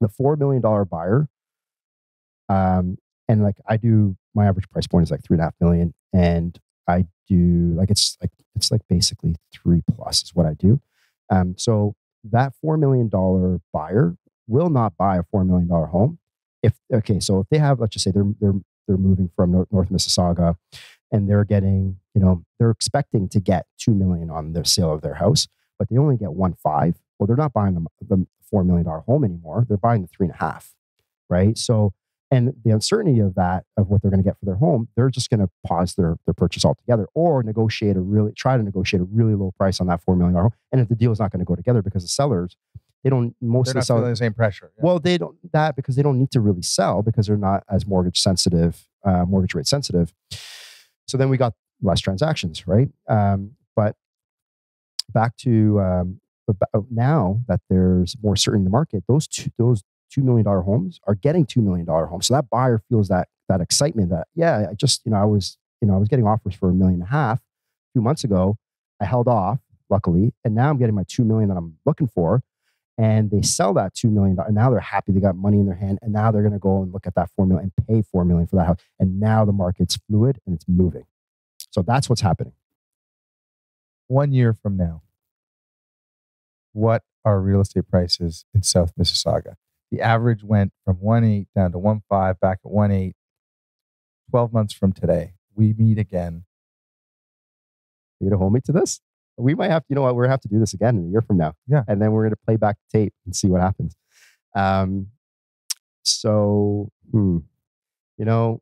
the four million dollar buyer, um, and like I do, my average price point is like three and a half million, and I do like it's like it's like basically three plus is what I do. Um, so that four million dollar buyer will not buy a four million dollar home. If okay, so if they have, let's just say they're they're they're moving from North, North Mississauga, and they're getting, you know, they're expecting to get two million on the sale of their house, but they only get one five. Well, they're not buying the, the four million dollar home anymore. They're buying the three and a half, right? So, and the uncertainty of that of what they're going to get for their home, they're just going to pause their their purchase altogether, or negotiate a really try to negotiate a really low price on that four million dollar home. And if the deal is not going to go together because the sellers, they don't mostly They're the not sellers feeling the same pressure. Yeah. well, they don't that because they don't need to really sell because they're not as mortgage sensitive, uh, mortgage rate sensitive. So then we got less transactions, right? Um, but back to um, about now that there's more certainty in the market, those two, those two million dollar homes are getting two million dollar homes. So that buyer feels that that excitement that yeah, I just you know I was you know I was getting offers for a million and a half a few months ago. I held off, luckily, and now I'm getting my two million that I'm looking for and they sell that two million dollars. Now they're happy they got money in their hand, and now they're going to go and look at that four million and pay four million for that house. And now the market's fluid and it's moving. So that's what's happening. One year from now, what are real estate prices in South Mississauga? The average went from one eight down to one five, back at one eight. Twelve months from today, we meet again. Are You gonna hold me to this? We might have, to, you know what? We're gonna have to do this again in a year from now. Yeah. and then we're gonna play back the tape and see what happens. Um, so, hmm, you know,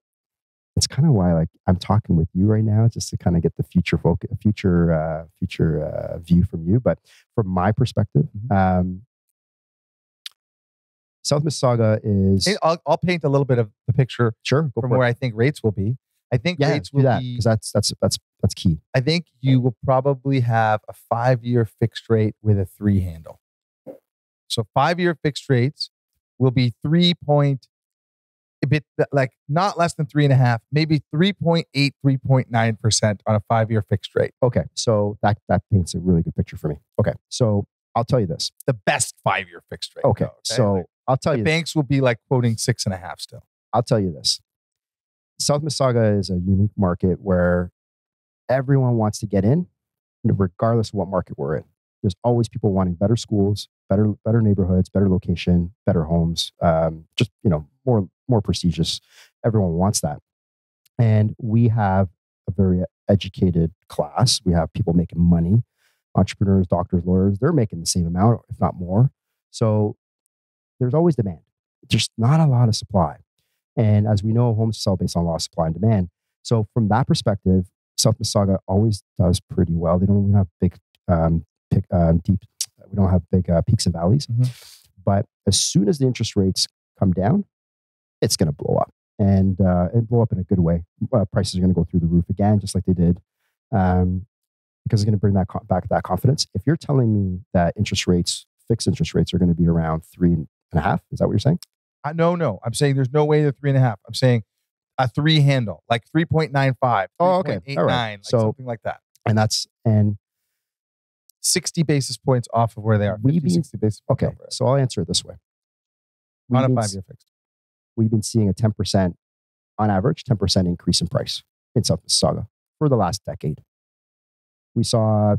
it's kind of why like I'm talking with you right now, just to kind of get the future focus, future, uh, future uh, view from you. But from my perspective, um, South Mississauga is I'll, I'll paint a little bit of the picture sure from for it. where I think rates will be. I think yeah, rates will that be. because that's that's that's that's key. I think you will probably have a five year fixed rate with a three handle. So five year fixed rates will be three point a bit like not less than three and a half, maybe 3.8, 3.9% on a five year fixed rate. Okay, so that that paints a really good picture for me. Okay, so I'll tell you this. The best five year fixed rate. Okay, though, so Like, I'll tell you. banks will be like quoting six and a half still. I'll tell you this. South Mississauga is a unique market where everyone wants to get in, regardless of what market we're in. There's always people wanting better schools, better better neighborhoods, better location, better homes, um, just you know more more prestigious. Everyone wants that, and we have a very educated class. We have people making money, entrepreneurs, doctors, lawyers. They're making the same amount, if not more. So there's always demand. There's not a lot of supply. And as we know, homes sell based on law of supply and demand. So from that perspective, South Mississauga always does pretty well. They don't even have big um, pick, um, deep. We don't have big uh, peaks and valleys. Mhm. But as soon as the interest rates come down, it's going to blow up and uh, and blow up in a good way. Uh, prices are going to go through the roof again, just like they did, um, because it's going to bring that co- back that confidence. If you're telling me that interest rates, fixed interest rates, are going to be around three and a half, is that what you're saying? I, no, no. I'm saying there's no way they're three and a half. I'm saying a three handle, like 3.95, Oh, okay. 3.89, All right. like So- something like that. And that's and 60 basis points off of where they are. We've 50, been- 60 basis points okay. So I'll answer it this way. We've on a five year fixed. we've been seeing a 10% on average 10% increase in price in south mississauga for the last decade we saw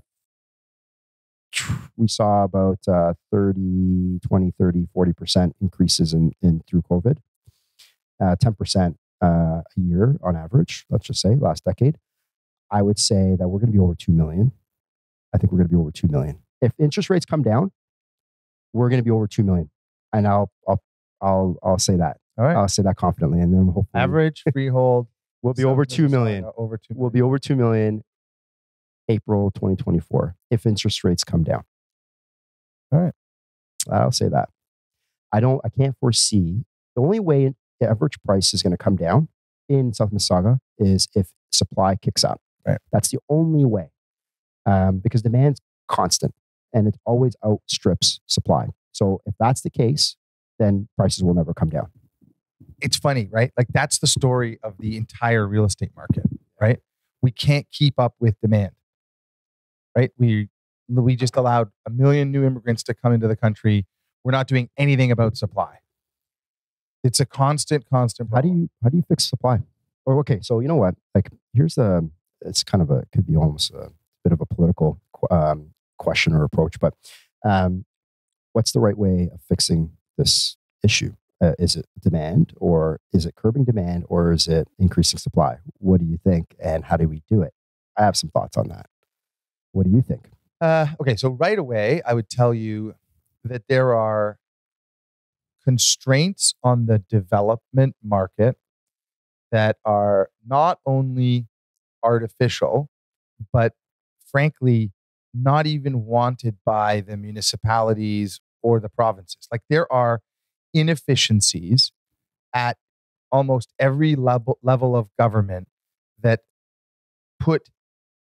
we saw about uh, 30 20 30 40% increases in, in through covid uh, 10% uh, a year on average let's just say last decade i would say that we're going to be over 2 million i think we're going to be over 2 million if interest rates come down we're going to be over 2 million and i'll i'll i'll, I'll say that All right. I'll say that confidently, and then hopefully Average freehold. we'll be over two million. Over two. We'll be over two million April 2024 if interest rates come down. All right. I'll say that. I don't. I can't foresee the only way the average price is going to come down in South Mississauga is if supply kicks up. Right. That's the only way, um, because demand's constant and it always outstrips supply. So if that's the case, then prices will never come down. it's funny, right? Like that's the story of the entire real estate market, right? We can't keep up with demand, right? We we just allowed a million new immigrants to come into the country. We're not doing anything about supply. It's a constant, constant. How do you how do you fix supply? Or okay, so you know what? Like here's a it's kind of a could be almost a bit of a political um, question or approach, but um, what's the right way of fixing this issue? Uh, is it demand, or is it curbing demand, or is it increasing supply? What do you think, and how do we do it? I have some thoughts on that. What do you think? Uh, okay, so right away, I would tell you that there are constraints on the development market that are not only artificial, but frankly, not even wanted by the municipalities or the provinces. Like there are inefficiencies at almost every level level of government that put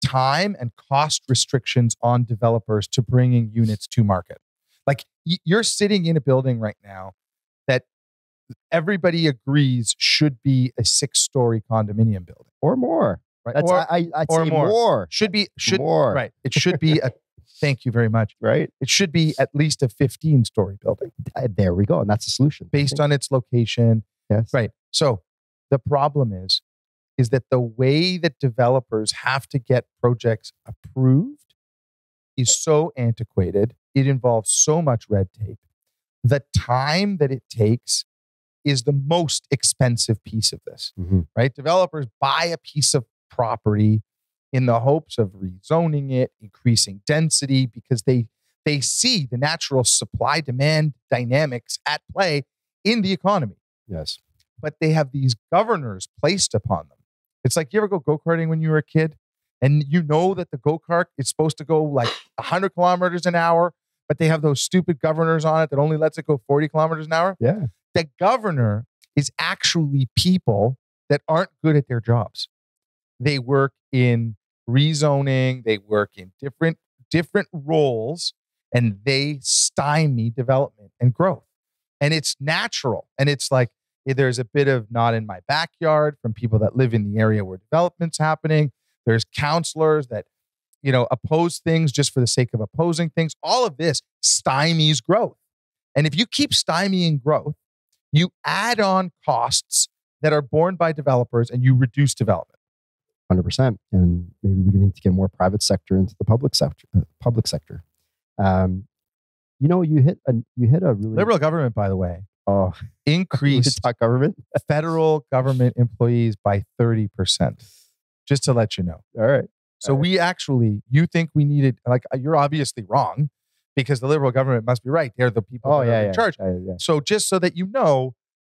time and cost restrictions on developers to bringing units to market. Like you're sitting in a building right now that everybody agrees should be a six-story condominium building, Or more? right? That's or I, I, I'd or say more. more. should be should more. right. It should be a. thank you very much. Right. It should be at least a 15-story building Uh, There we go, and that's the solution. based on its location. yes, Right. So the problem is, is that the way that developers have to get projects approved is so antiquated. It involves so much red tape. The time that it takes is the most expensive piece of this, Mhm. right? Developers buy a piece of property in the hopes of rezoning it, increasing density, because they they see the natural supply demand dynamics at play in the economy yes. but they have these governors placed upon them. It's like you ever go go karting when you were a kid, and you know that the go kart is supposed to go like 100 kilometers an hour, but they have those stupid governors on it that only lets it go 40 kilometers an hour. Yeah. The governor is actually people that aren't good at their jobs. They work in rezoning, they work in different different roles, and they stymie development and growth. And it's natural. And it's like there's a bit of not in my backyard from people that live in the area where development's happening. There's councillors that, you know, oppose things just for the sake of opposing things. All of this stymies growth. And if you keep stymieing growth, you add on costs that are borne by developers and you reduce development. Hundred percent, and maybe we need to get more private sector into the public sector. Uh, public sector. Um, you know, you hit a you hit a really Liberal government, by the way, Oh, increased government. federal government employees by 30%, just to let you know. All right. So we actually, you think we needed, like, uh, you're obviously wrong because the liberal government must be right. They're the people Oh yeah, in yeah, charge. yeah, yeah. So just so that you know,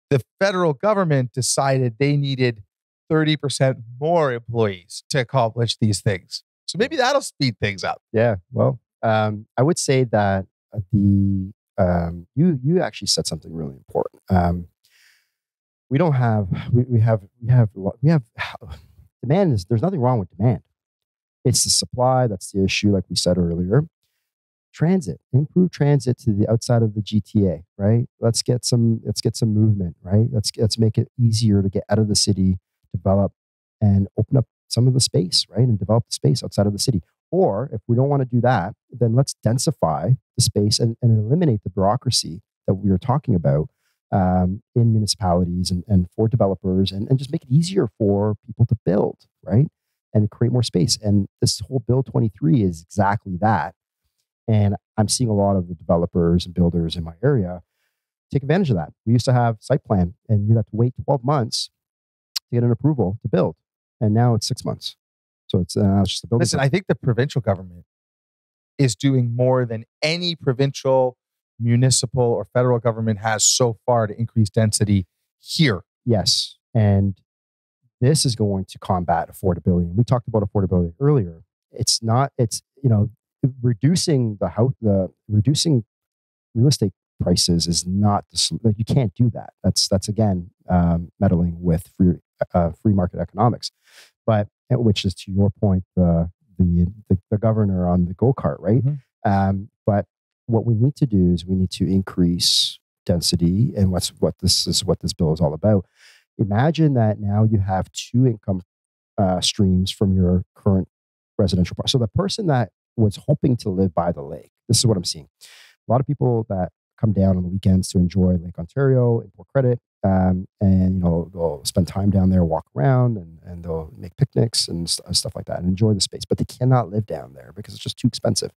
the federal government decided they needed 30% more employees to accomplish these things. So maybe that'll speed things up. Yeah. Well, Um, I would say that the um, you you actually said something really important. Um, we don't have we, we have we have we have demand is there's nothing wrong with demand. It's the supply that's the issue, like we said earlier. Transit, improve transit to the outside of the GTA, right? Let's get some let's get some movement, right? Let's let's make it easier to get out of the city, develop, and open up some of the space, right? And develop the space outside of the city. Or if we don't want to do that, then let's densify the space and, and eliminate the bureaucracy that we were talking about um, in municipalities and, and for developers and, and just make it easier for people to build, right? And create more space. And this whole Bill 23 is exactly that. And I'm seeing a lot of the developers and builders in my area take advantage of that. We used to have site plan and you'd have to wait 12 months to get an approval to build. And now it's six months. So it's, uh, it's just a building. Listen, I think the provincial government is doing more than any provincial, municipal, or federal government has so far to increase density here. Yes. And this is going to combat affordability. And we talked about affordability earlier. It's not, it's, you know, reducing the house, the reducing real estate prices is not the, like you can't do that. That's, that's again, um, meddling with free, uh, free market economics. But, which is to your point, the, the, the, the governor on the go kart, right? Mhm. Um, but what we need to do is we need to increase density, and what's what this is what this bill is all about. Imagine that now you have two income uh, streams from your current residential. Pro- so the person that was hoping to live by the lake, this is what I'm seeing. A lot of people that come down on the weekends to enjoy Lake Ontario and Port Credit, um, and you know they'll spend time down there, walk around, and and they'll make picnics and st- stuff like that, and enjoy the space. But they cannot live down there because it's just too expensive.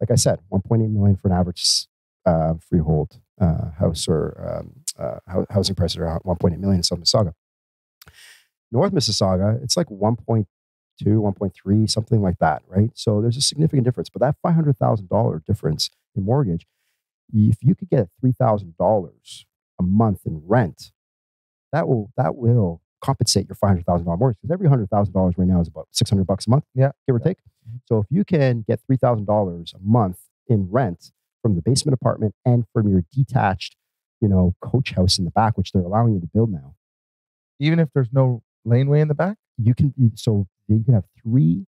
Like I said, 1.8 million for an average uh, freehold uh, house or um, uh, hou- housing prices are 1.8 million in South Mississauga. North Mississauga, it's like 1.2, 1.3, something like that, right? So there's a significant difference. But that $500,000 difference in mortgage, if you could get $3,000 a month in rent, that will that will compensate your $500,000 mortgage because every $100,000 right now is about 600 bucks a month, Yeah. give or take. So if you can get $3,000 a month in rent from the basement apartment and from your detached, you know, coach house in the back, which they're allowing you to build now, Even if there's no laneway in the back you can so you can have three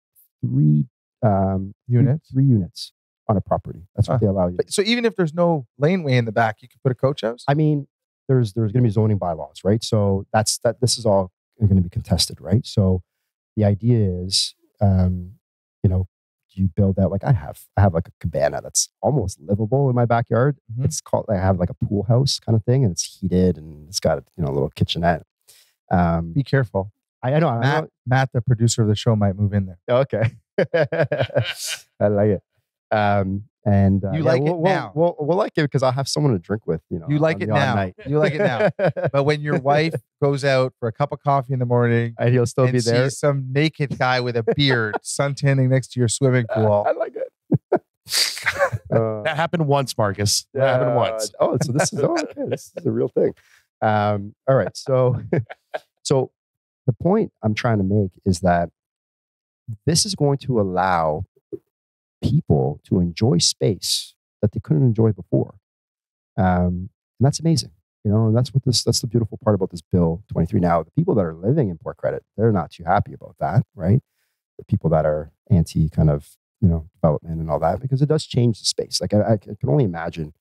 three um units. three units on a property. That's what Ah. they allow you. But- So even if there's no laneway in the back, you can put a coach house. I mean, there's there's going to be zoning bylaws, right? So that's that. This is all going to be contested, right? So the idea is, um, you know, you build that like I have? I have like a cabana that's almost livable in my backyard. Mhm. It's called. I have like a pool house kind of thing, and it's heated and it's got you know a little kitchenette. Um, Be careful. I, I know. I know Matt, the producer of the show, might move in there. Okay. I like it. Um, and uh, You yeah, like it we'll, we'll- now. We'll, we'll, like it because I'll have someone to drink with. You know, You like on it the now. night. You like it now. But when your wife goes out for a cup of coffee in the morning and he'll still and be there. sees some naked guy with a beard suntanning next to your swimming pool, I like it. Uh, That happened once, Marcus. That happened uh, once. Oh, so this is oh, okay. This is a real thing. Um, all right. So, so the point I'm trying to make is that this is going to allow people to enjoy space that they couldn't enjoy before, um, and that's amazing. You know, and that's what this. That's the beautiful part about this bill 23. Now, the people that are living in Port Credit, they're not too happy about that, right? The people that are anti kind of you know development and all that because it does change the space. Like I, I can only imagine,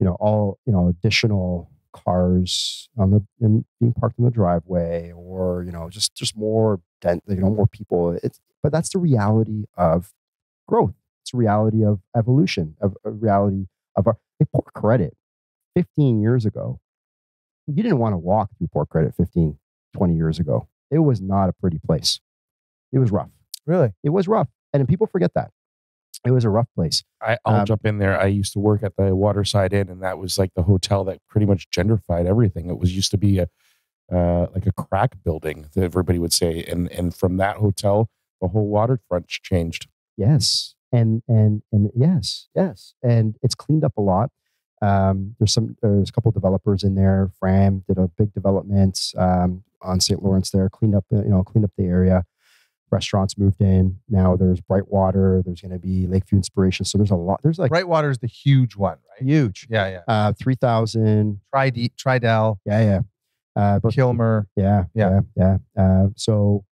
you know, all you know additional cars on the in being parked in the driveway or you know just just more dent you know more people it's but that's the reality of growth it's a reality of evolution of a reality of our hey, Port Credit 15 years ago you didn't want to walk through Port Credit 15 20 years ago it was not a pretty place it was rough really? it was rough and people forget that it was a rough place I, I'll Um, jump in there. I used to work at the Waterside Inn, and that was like the hotel that pretty much gentrified everything. It was used to be a uh, like a crack building that everybody would say, and and from that hotel, the whole waterfront changed. Yes. And and and yes, yes. And it's cleaned up a lot. Um, there's some there's a couple of developers in there. Fram did a big development um, on St. Lawrence there, cleaned up you know, cleaned up the area. Restaurants moved in. Now there's Brightwater. There's going to be Lakeview Inspiration. So there's a lot. There's like Brightwater is the huge one, right? huge. Yeah, yeah. Uh, three thousand. Tride- Tridel, Yeah, yeah. Uh, but Kilmer. Yeah, Yeah. yeah, yeah. Uh, so,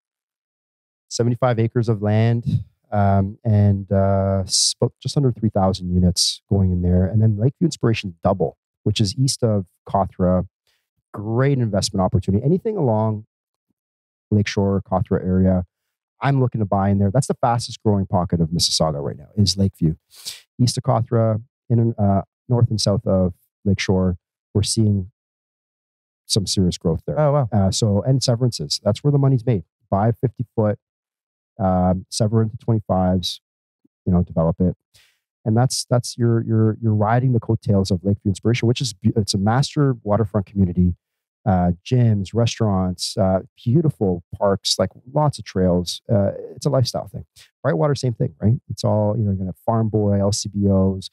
seventy-five acres of land, um, and uh, just under three thousand units going in there, and then Lakeview Inspiration Double, which is east of Cawthra. Great investment opportunity. Anything along Lakeshore, Cawthra area, I'm looking to buy in there. That's the fastest growing pocket of Mississauga right now. Is Lakeview, east of Cawthra, in uh, north and south of Lakeshore. We're seeing some serious growth there. Oh, wow. Uh, so and severances. That's where the money's made. Buy 50 foot, um, sever into 25s, you know, develop it. And that's that's your you're you're riding the coattails of Lakeview Inspiration, which is it's a master waterfront community, uh, gyms, restaurants, uh, beautiful parks, like lots of trails. Uh, it's a lifestyle thing. Brightwater, same thing, right? It's all you know. You're gonna have farm boy, LCBOs,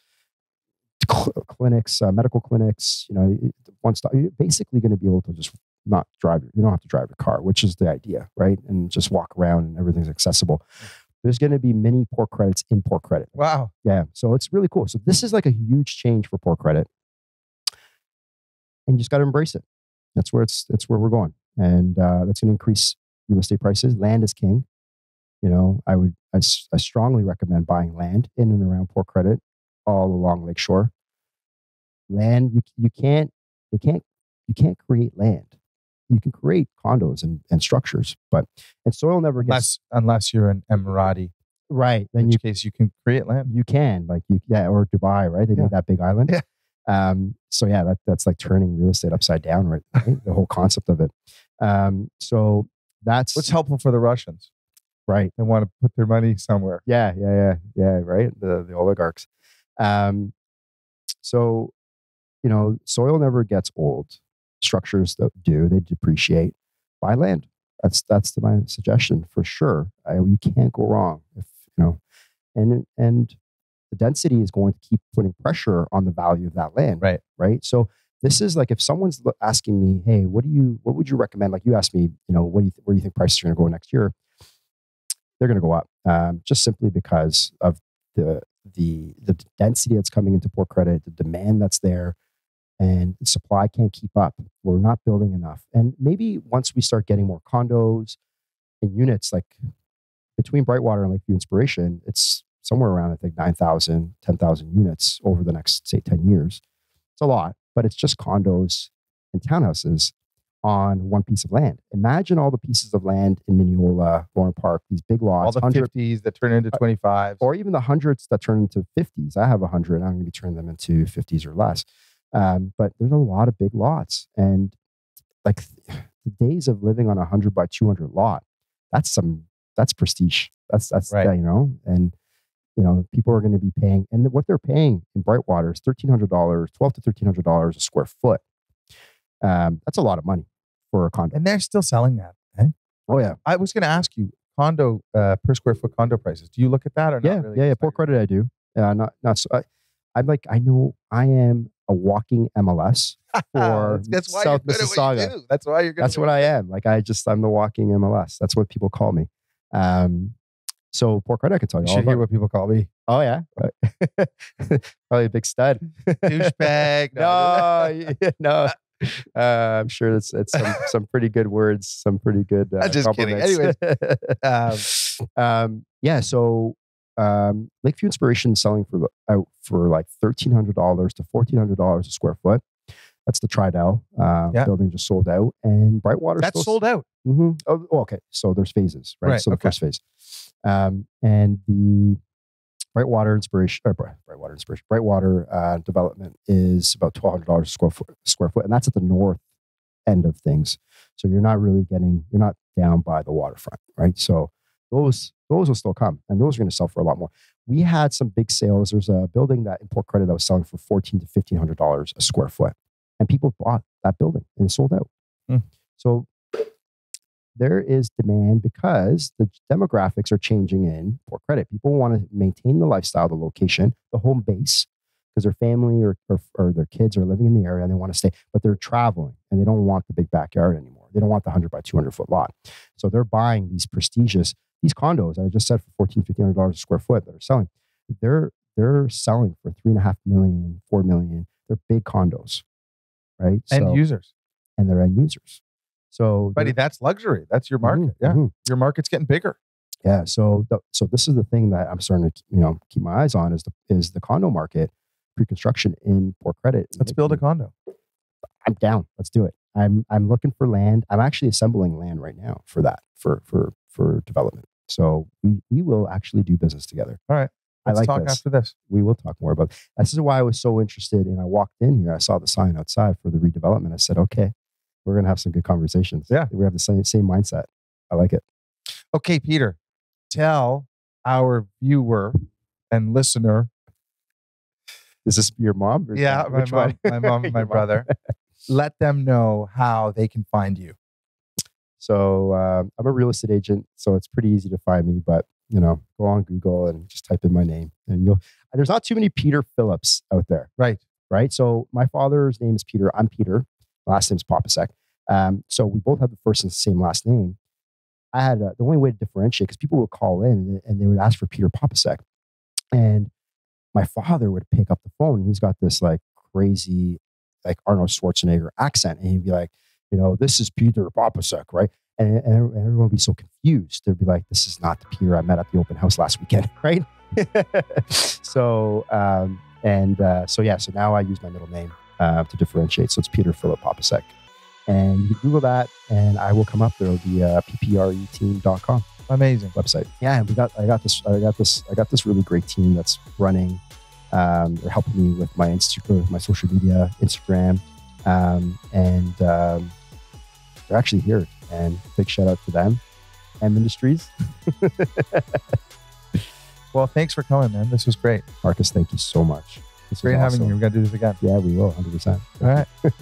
cl- clinics, uh, medical clinics. You know, one stop. You're basically going to be able to just not drive. You don't have to drive your car, which is the idea, right? And just walk around and everything's accessible. There's going to be many Port Credits in Port Credit. Wow. Yeah. So it's really cool. So this is like a huge change for Port Credit. And you just got to embrace it. That's where it's that's where we're going. And uh, that's going to increase real estate prices. Land is king. You know, I would I, I strongly recommend buying land in and around Port Credit all along Lakeshore. Land you you can't they can't you can't create land. You can create condos and, and structures, but and soil never gets Unless, unless you're an Emirati, right. in Then which you case you can create land. you can like you yeah or dubai right they Yeah. made that big island Yeah. um so yeah that, that's like turning real estate upside down right, right? the whole concept of it um so that's What's helpful for the Russians? right They want to put their money somewhere. yeah yeah yeah yeah right the the oligarchs um so you know soil never gets old structures that do they depreciate buy land. That's that's my suggestion for sure. I, you can't go wrong if you know and and the density is going to keep putting pressure on the value of that land Right. right? So this is like if someone's asking me hey what do you what would you recommend? Like you asked me you know what do you th- where do you think prices are going to go next year? They're going to go up um, just simply because of the the the density that's coming into Port Credit the demand that's there and supply can't keep up we're not building enough and maybe once we start getting more condos and units like between brightwater and lakeview inspiration it's somewhere around i think 9000 10000 units over the next say 10 years it's a lot but it's just condos and townhouses on one piece of land imagine all the pieces of land in mineola Lorne Park these big lots All the 100 50s that turn into uh, 25s. or even the hundreds that turn into 50s. I have a hundred. I'm going to be turning them into 50s or less. Um, but there's a lot of big lots. And like the days of living on a 100 by 200 lot, that's some, that's prestige. That's, that's, Right. you know, and, you know, people are going to be paying, and what they're paying in Brightwater is $1,300, 12 to $1,300 a square foot. Um, that's a lot of money for a condo. and they're still selling that. Eh? Oh, yeah. I was going to ask you condo uh, per square foot condo prices. Do you look at that or yeah, not really? yeah, yeah. Port Credit, I do. Uh, not, not. So, I, I'm like, I know I am a walking MLS for that's, that's why South you're good at what you Mississauga. do. That's why you're. That's what I am. Like, I just, I'm the walking MLS. That's what people call me. Um, so Port Credit, I can tell you. You should hear what people call me. oh yeah, probably a big stud. Douchebag. no, no. Uh, I'm sure that's it's some some pretty good words, some pretty good. Uh, I'm just kidding. compliments. Um, um, yeah, so um, Lakeview Inspiration is selling for out for like thirteen hundred dollars to fourteen hundred dollars a square foot. That's the Tridel uh, Yeah. building just sold out, and Brightwater that's sold out. hmm Oh, oh, okay. So there's phases, right? Right, So the okay. first phase, um, and the Brightwater Inspiration, or Brightwater Inspiration, Brightwater uh, development is about twelve hundred dollars square foot, square foot, and that's at the north end of things. So you're not really getting, you're not down by the waterfront, right? So those those will still come, and those are going to sell for a lot more. We had some big sales. There's a building that in Port Credit that was selling for fourteen to fifteen hundred dollars a square foot, and people bought that building and it sold out. Hmm. So there is demand because the demographics are changing in Port Credit. People want to maintain the lifestyle, the location, the home base, because their family or, or, or their kids are living in the area and they want to stay, but they're traveling and they don't want the big backyard anymore. They don't want the 100 by 200 foot lot. So they're buying these prestigious these condos that I just said for 14, 1500 dollars a square foot that are selling, they're they're selling for three and a half million, four million. They're big condos, right? End So- users. and they're end users. So Buddy, that's luxury. That's your market. Mhm, Yeah. mhm. Your market's getting bigger. Yeah. So, the, so this is the thing that I'm starting to, you know, keep my eyes on is the is the condo market, pre-construction in Port Credit. Let's build a condo. I'm down. Let's do it. I'm I'm looking for land. I'm actually assembling land right now for that for for for development. So we we will actually do business together. All right. I Let's like talk this. after this. We will talk more about. This is why I was so interested. And I walked in here. I saw the sign outside for the redevelopment. I said, okay, we're gonna have some good conversations. Yeah. we have the same same mindset. I like it. Okay, Peter, tell our viewer and listener. Is this your mom? or Yeah, my mom, my mom, my brother. Let them know how they can find you. So um, I'm a real estate agent, so it's pretty easy to find me. But you know, go on Google and just type in my name, and you'll. There's not too many Peter Philips out there, Right. right? So my father's name is Peter. I'm Peter. Last name's Papousek. Um, so we both have the first and same last name. I had uh the only way to differentiate because people would call in and they would ask for Peter Papousek, and my father would pick up the phone. And he's got this like crazy, like Arnold Schwarzenegger accent, and he'd be like, you know, this is Peter Papousek, right? And, and everyone would be so confused. They'd be like, this is not the Peter I met at the open house last weekend, right? so, um, and uh, so yeah, so now I use my middle name uh, to differentiate. So it's Peter Philip Papousek. And you can Google that, and I will come up. There will be uh, ppreteam.com Amazing. website. Yeah, and we got I got this I got this I got this really great team that's running. Um, they're helping me with my Instagram, my social media, Instagram, um, and um, they're actually here. And big shout out to them. M Industries, Well, thanks for coming, man. This was great. Marcus. Thank you so much. It's Great having you. We're gonna do this again. Yeah, we will, hundred percent. All right.